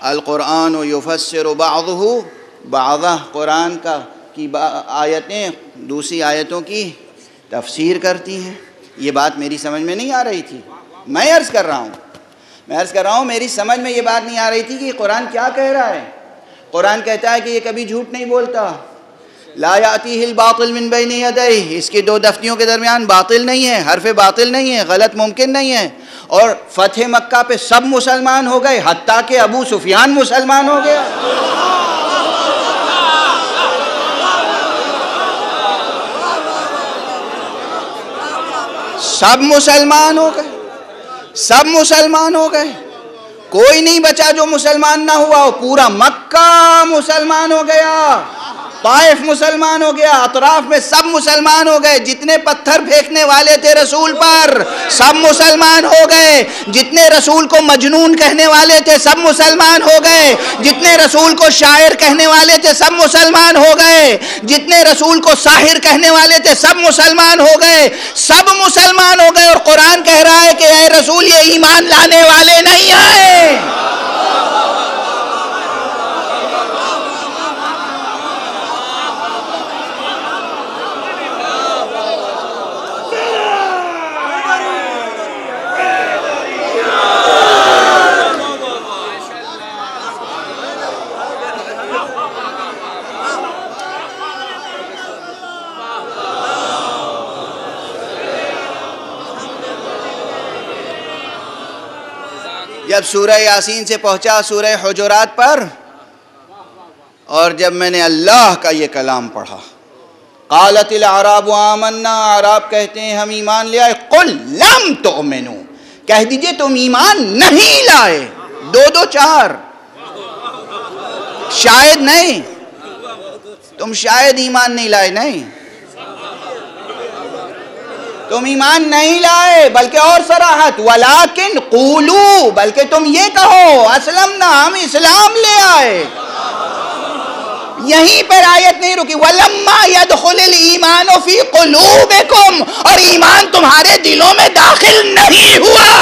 القرآن و یفسر بعضہ بعضہ۔ قرآن کا کی آیتیں دوسری آیتوں کی تفسیر کرتی ہیں۔ یہ بات میری سمجھ میں نہیں آ رہی تھی۔ میں عرض کر رہا ہوں۔ میں عرض کر رہا ہوں، میری سمجھ میں یہ بات نہیں آ رہی تھی کہ قرآن کیا کہہ رہا ہے۔ قرآن کہتا ہے کہ یہ کبھی جھوٹ نہیں بولتا۔ لا یاتیہ الباطل من بین یدیہ اس کی دو دفتیوں کے درمیان باطل نہیں ہے، حرف باطل نہیں ہے، غلط ممکن نہیں ہے۔ اور فتح مکہ پہ سب مسلمان ہو گئے، حتیٰ کہ ابو سفیان مسلمان ہو گیا۔ سب مسلمان ہو گئے، سب مسلمان ہو گئے۔ کوئی نہیں بچا جو مسلمان نہ ہوا، پورا مکہ مسلمان ہو گیا۔ طائف مسلمان ہو گیا، اطراف میں سب مسلمان ہو گئے، جتنے پتھر پھینکنے والے تھے رسول پر، سب مسلمان ہو گئے۔ جتنے رسول کو مجنون کہنے والے تھے، سب مسلمان ہو گئے۔ جتنے رسول کو شاعر کہنے والے تھے، سب مسلمان ہو گئے۔ جتنے رسول کو ساحر کہنے والے تھے، سب مسلمان ہو گئے۔ سب مسلمان ہو گئے اور قرآن کہہ رہا ہے کہ اے رسول، یہ ایمان لانے والے نہیں آئے۔ سورہ یاسین سے پہنچا سورہ حجرات پر اور جب میں نے اللہ کا یہ کلام پڑھا، قالت العراب آمنا، عراب کہتے ہیں ہم ایمان لے آئے۔ قل لم تؤمنو کہہ دیجیے تم ایمان نہیں لائے۔ دو دو چار۔ شاید نہیں۔ تم شاید ایمان نہیں لائے، نہیں۔ تم ایمان نہیں لائے، بلکہ اور سراحت ولیکن قولو، بلکہ تم یہ کہو اسلمنا ہم اسلام لے آئے۔ یہیں پر آیت نہیں رکی، وَلَمَّا يَدْخُلِ الْإِيمَانُ فِي قُلُوبِكُمْ، اور ایمان تمہارے دلوں میں داخل نہیں ہوا۔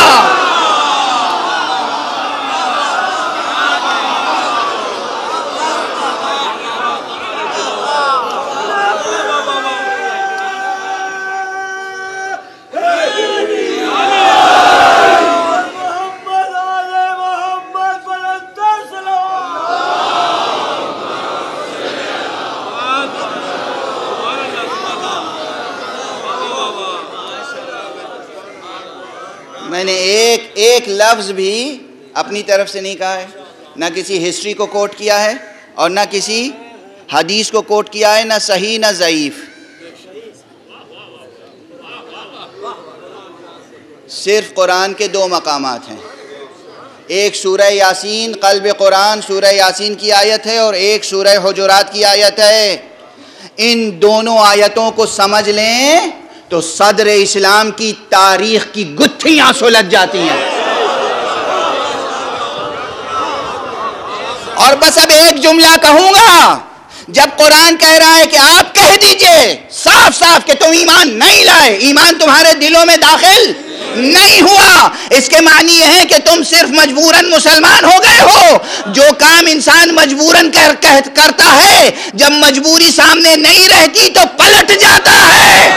میں نے ایک ایک لفظ بھی اپنی طرف سے نہیں کہا ہے۔ نہ کسی ہسٹری کو کوٹ کیا ہے اور نہ کسی حدیث کو کوٹ کیا ہے، نہ صحیح نہ ضعیف۔ صرف قرآن کے دو مقامات ہیں۔ ایک سورہ یاسین، قلب قرآن سورہ یاسین کی آیت ہے اور ایک سورہ حجرات کی آیت ہے۔ ان دونوں آیتوں کو سمجھ لیں۔ تو صدر اسلام کی تاریخ کی گتھیاں سلجھ جاتی ہیں۔ اور بس اب ایک جملہ کہوں گا، جب قرآن کہہ رہا ہے کہ آپ کہہ دیجیے، صاف صاف کہ تم ایمان نہیں لائے، ایمان تمہارے دلوں میں داخل نہیں ہوا۔ اس کے معنی یہ ہے کہ تم صرف مجبوراً مسلمان ہو گئے ہو۔ جو کام انسان مجبوراً کرتا ہے، جب مجبوری سامنے نہیں رہتی تو پلٹ جاتا ہے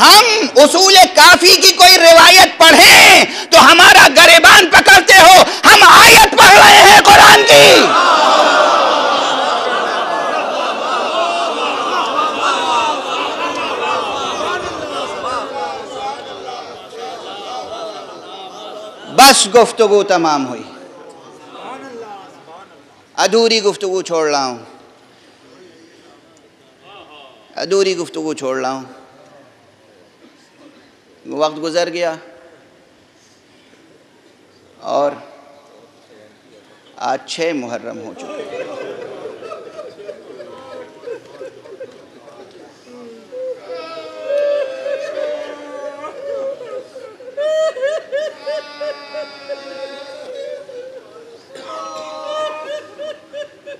ہم اصول کافی کی کوئی روایت پڑھیں تو ہمارا گریبان پکڑتے ہو، ہم آیت پڑھ رہے ہیں قرآن کی۔ بس گفتگو تمام ہوئی۔ ادھوری گفتگو چھوڑ رہا ہوں۔ ادھوری گفتگو چھوڑ رہا ہوں۔ وقت گزر گیا۔ اور آج چھ محرم ہو چکے۔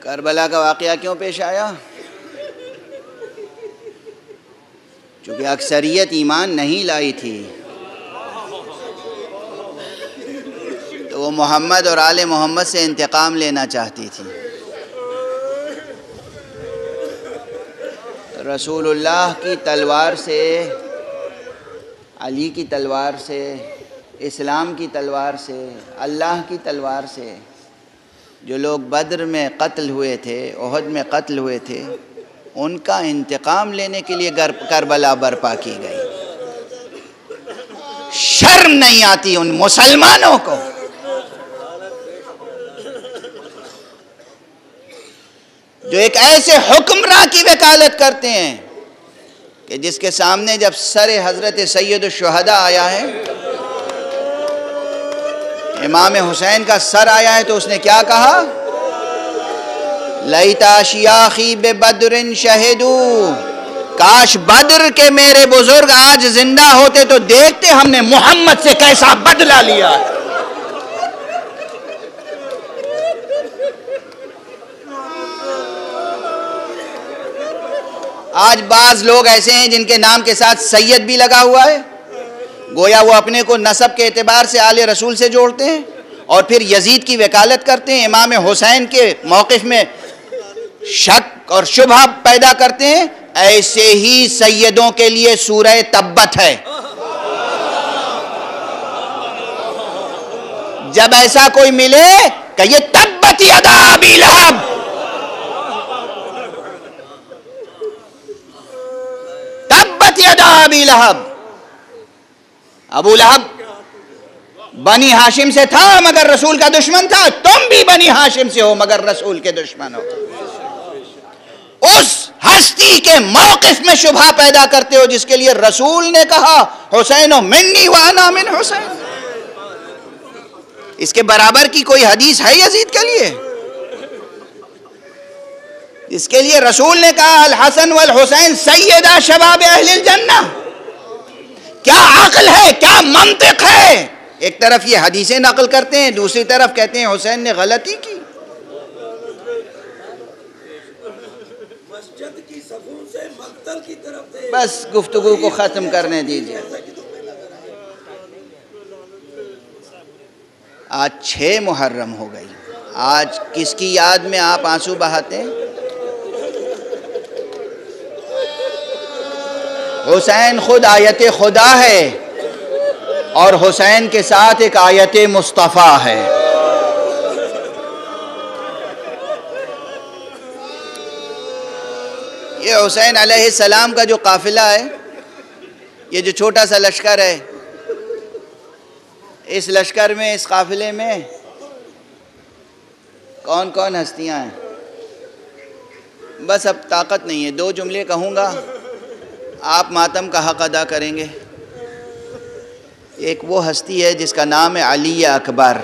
کربلا کا واقعہ کیوں پیش آیا؟ چونکہ اکثریت ایمان نہیں لائی تھی۔ تو وہ محمد اور آل محمد سے انتقام لینا چاہتی تھی۔ رسول اللہ کی تلوار سے، علی کی تلوار سے، اسلام کی تلوار سے، اللہ کی تلوار سے جو لوگ بدر میں قتل ہوئے تھے عہد میں قتل ہوئے تھے ان کا انتقام لینے کے لیے کربلا برپا کی گئی۔ شرم نہیں آتی ان مسلمانوں کو۔ جو ایک ایسے حکمراں کی وکالت کرتے ہیں کہ جس کے سامنے جب سر حضرت سید الشہداء آیا ہے، امام حسین کا سر آیا ہے تو اس نے کیا کہا؟ لیتا شیاخی بے بدر شہدو کاش بدر کے میرے بزرگ آج زندہ ہوتے تو دیکھتے ہم نے محمد سے کیسا بدلہ لیا۔ آج بعض لوگ ایسے ہیں جن کے نام کے ساتھ سید بھی لگا ہوا ہے۔ گویا وہ اپنے کو نصب کے اعتبار سے آل رسول سے جوڑتے ہیں اور پھر یزید کی وکالت کرتے ہیں، امام حسین کے موقف میں شک اور شبہ پیدا کرتے ہیں، ایسے ہی سیدوں کے لیے سورہ تبت ہے۔ جب ایسا کوئی ملے کہ یہ تبت یدا ابی لہب تبت یدا ابی لہب ابو لہب، بنی ہاشم سے تھا مگر رسول کا دشمن تھا، تم بھی بنی ہاشم سے ہو مگر رسول کے دشمن ہو۔ اس ہستی کے موقف میں شبہ پیدا کرتے ہو جس کے لیے رسول نے کہا، حسین و منی وانا من حسین۔ اس کے برابر کی کوئی حدیث ہے یزید کے لیے؟ اس کے لیے رسول نے کہا، الحسن والحسین سیدہ شباب اہل الجنہ۔ کیا عقل ہے، کیا منطق ہے؟ ایک طرف یہ حدیثیں نقل کرتے ہیں، دوسری طرف کہتے ہیں حسین نے غلطی کی مسجد کی صفوں سے مقتل کی طرف سے بس گفتگو کو ختم کرنے دیجیے آج چھ محرم ہو گئی۔ آج کس کی یاد میں آپ آنسو بہاتے حسین خود آیت خدا ہے اور حسین کے ساتھ ایک آیت مصطفیٰ ہے۔ حسین علیہ السلام کا جو قافلہ ہے، یہ جو چھوٹا سا لشکر ہے، اس لشکر میں، اس قافلے میں کون کون ہستیاں ہیں؟ بس اب طاقت نہیں ہے۔ دو جملے کہوں گا، آپ ماتم کا حق ادا کریں گے۔ ایک وہ ہستی ہے جس کا نام ہے علی اکبر۔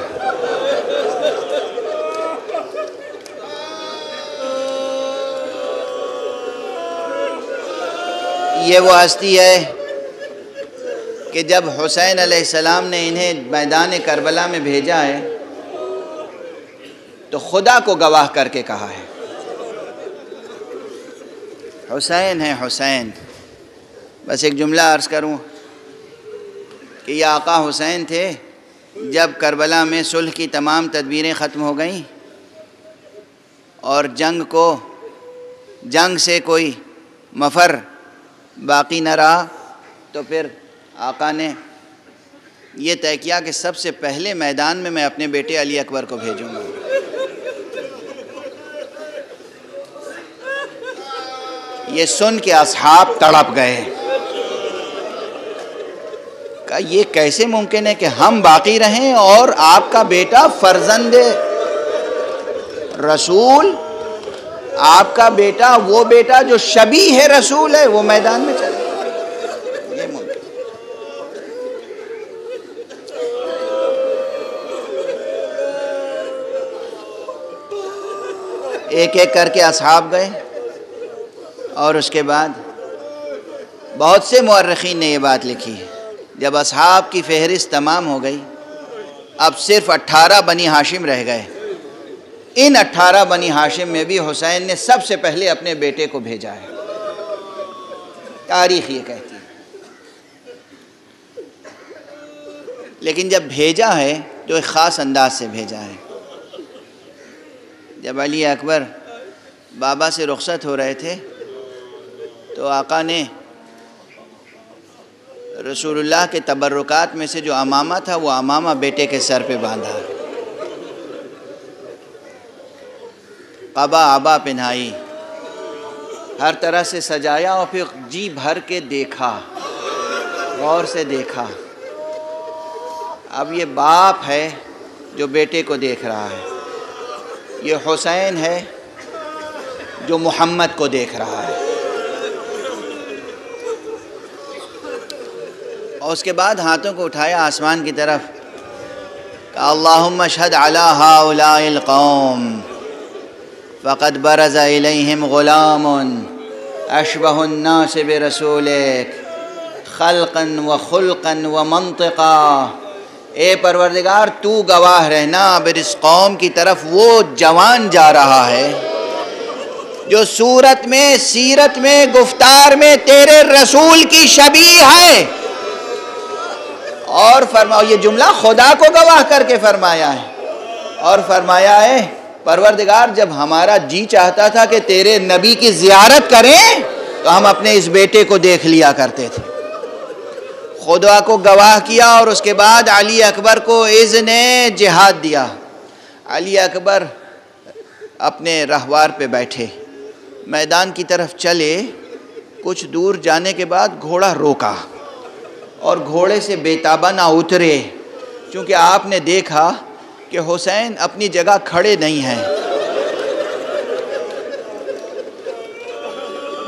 یہ وہ ہستی ہے کہ جب حسین علیہ السلام نے انہیں میدان کربلا میں بھیجا ہے، تو خدا کو گواہ کر کے کہا ہے۔ حسین ہے حسین۔ بس ایک جملہ عرض کروں کہ یہ آقا حسین تھے جب کربلا میں صلح کی تمام تدبیریں ختم ہو گئیں اور جنگ کو، جنگ سے کوئی مفر باقی نہ رہا تو پھر آقا نے یہ طے کیا کہ سب سے پہلے میدان میں میں اپنے بیٹے علی اکبر کو بھیجوں گا۔ یہ سن کے اصحاب تڑپ گئے۔ کہا، یہ کیسے ممکن ہے کہ ہم باقی رہیں اور آپ کا بیٹا فرزند رسول آپ کا بیٹا، وہ بیٹا جو شبی ہے رسول ہے، وہ میدان میں چلے یہ ممکن ایک ایک کر کے اصحاب گئے۔ اور اس کے بعد بہت سے مورخین نے یہ بات لکھی۔ ہے جب اصحاب کی فہرست تمام ہو گئی، اب صرف اٹھارہ بنی ہاشم رہ گئے۔ ان اٹھارہ بنی ہاشم میں بھی حسین نے سب سے پہلے اپنے بیٹے کو بھیجا ہے۔ تاریخ یہ کہتی ہے۔ لیکن جب بھیجا ہے تو ایک خاص انداز سے بھیجا ہے۔ جب علی اکبر بابا سے رخصت ہو رہے تھے تو آقا نے رسول اللہ کے تبرکات میں سے جو امامہ تھا وہ امامہ بیٹے کے سر پہ باندھا۔ قبا آبا پہنائی ہر طرح سے سجایا اور پھر جی بھر کے دیکھا۔ غور سے دیکھا۔ اب یہ باپ ہے جو بیٹے کو دیکھ رہا ہے۔ یہ حسین ہے جو محمد کو دیکھ رہا ہے۔ اور اس کے بعد ہاتھوں کو اٹھایا آسمان کی طرف۔ کہ اللہم اشہد علی ہاؤلاء القوم۔ فقد برز الیہم غلام اشبہ الناس برسولک خلقا و خلقا و منطقا اے پروردگار، تو گواہ رہنا اب اس قوم کی طرف وہ جوان جا رہا ہے، جو صورت میں، سیرت میں، گفتار میں تیرے رسول کی شبیہ ہے۔ اور فرماؤ، یہ جملہ خدا کو گواہ کر کے فرمایا ہے۔ اور فرمایا ہے پروردگار، جب ہمارا جی چاہتا تھا کہ تیرے نبی کی زیارت کریں، تو ہم اپنے اس بیٹے کو دیکھ لیا کرتے تھے۔ خدا کو گواہ کیا اور اس کے بعد علی اکبر کو اذن جہاد دیا۔ علی اکبر اپنے رہوار پہ بیٹھے۔ میدان کی طرف چلے، کچھ دور جانے کے بعد گھوڑا روکا اور گھوڑے سے بےتابہ نہ اترے۔ چونکہ آپ نے دیکھا کہ حسین اپنی جگہ کھڑے نہیں ہیں۔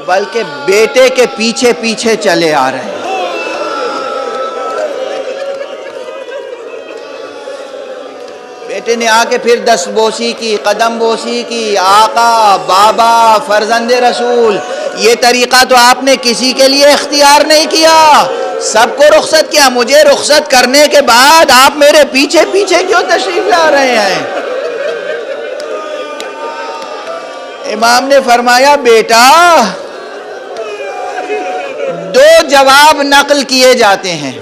بلکہ بیٹے کے پیچھے پیچھے چلے آ رہے ہیں۔ بیٹے نے آ کے پھر دس بوسی کی، قدم بوسی کی، آقا، بابا، فرزند رسول، یہ طریقہ تو آپ نے کسی کے لیے اختیار نہیں کیا۔ سب کو رخصت کیا، مجھے رخصت کرنے کے بعد آپ میرے پیچھے پیچھے کیوں تشریف لا رہے ہیں؟ امام نے فرمایا، بیٹا، دو جواب نقل کیے جاتے ہیں۔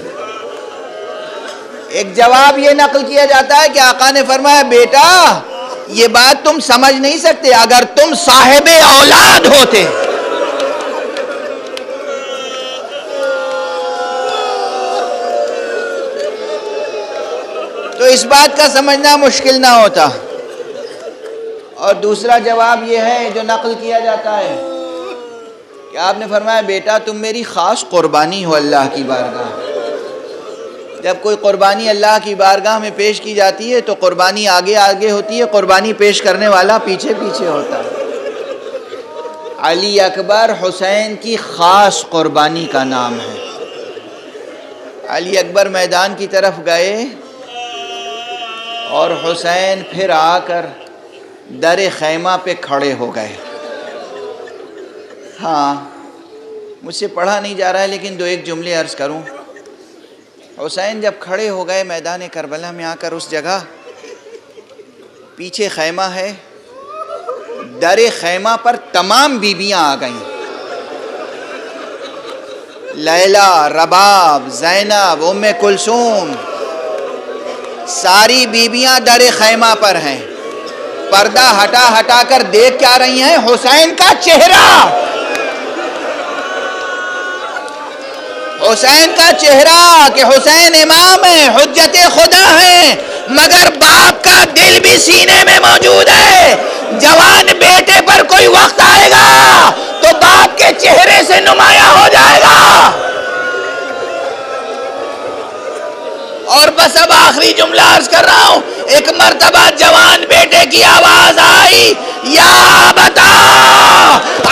ایک جواب یہ نقل کیا جاتا ہے کہ آقا نے فرمایا، بیٹا، یہ بات تم سمجھ نہیں سکتے، اگر تم صاحب اولاد ہوتے۔ تو اس بات کا سمجھنا مشکل نہ ہوتا۔ اور دوسرا جواب یہ ہے جو نقل کیا جاتا ہے کہ آپ نے فرمایا، بیٹا، تم میری خاص قربانی ہو اللہ کی بارگاہ۔ جب کوئی قربانی اللہ کی بارگاہ میں پیش کی جاتی ہے تو قربانی آگے آگے ہوتی ہے، قربانی پیش کرنے والا پیچھے پیچھے ہوتا۔ ہے علی اکبر حسین کی خاص قربانی کا نام ہے۔ علی اکبر میدان کی طرف گئے۔ اور حسین پھر آ کر در خیمہ پہ کھڑے ہو گئے۔ ہاں مجھ سے پڑھا نہیں جا رہا ہے، لیکن دو ایک جملے عرض کروں۔ حسین جب کھڑے ہو گئے میدان کربلا میں آ کر اس جگہ پیچھے خیمہ ہے، در خیمہ پر تمام بیبیاں آ گئیں۔ لیلا، رباب، زینب، ام کلثوم ساری بیبیاں در خیمہ پر ہیں۔ پردہ ہٹا ہٹا کر دیکھ کیا رہی ہیں؟ حسین کا چہرہ۔ حسین کا چہرہ کہ حسین امام ہے حجت خدا ہے مگر باپ کا دل بھی سینے میں موجود ہے۔ جوان بیٹے پر کوئی وقت آئے گا تو باپ کے چہرے سے نمایاں ہو جائے گا۔ اور بس اب آخری جملہ عرض کر رہا ہوں۔ ایک مرتبہ جوان بیٹے کی آواز آئی، یا بتا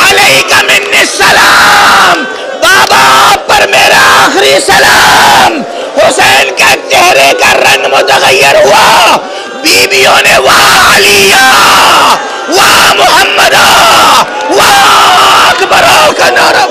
علیکہ من السلام، بابا پر میرا آخری سلام۔ حسین کے چہرے کا رنگ متغیر ہوا۔ بیویوں نے، واہ علیہ، واہ محمد واہ اکبر کا نعرہ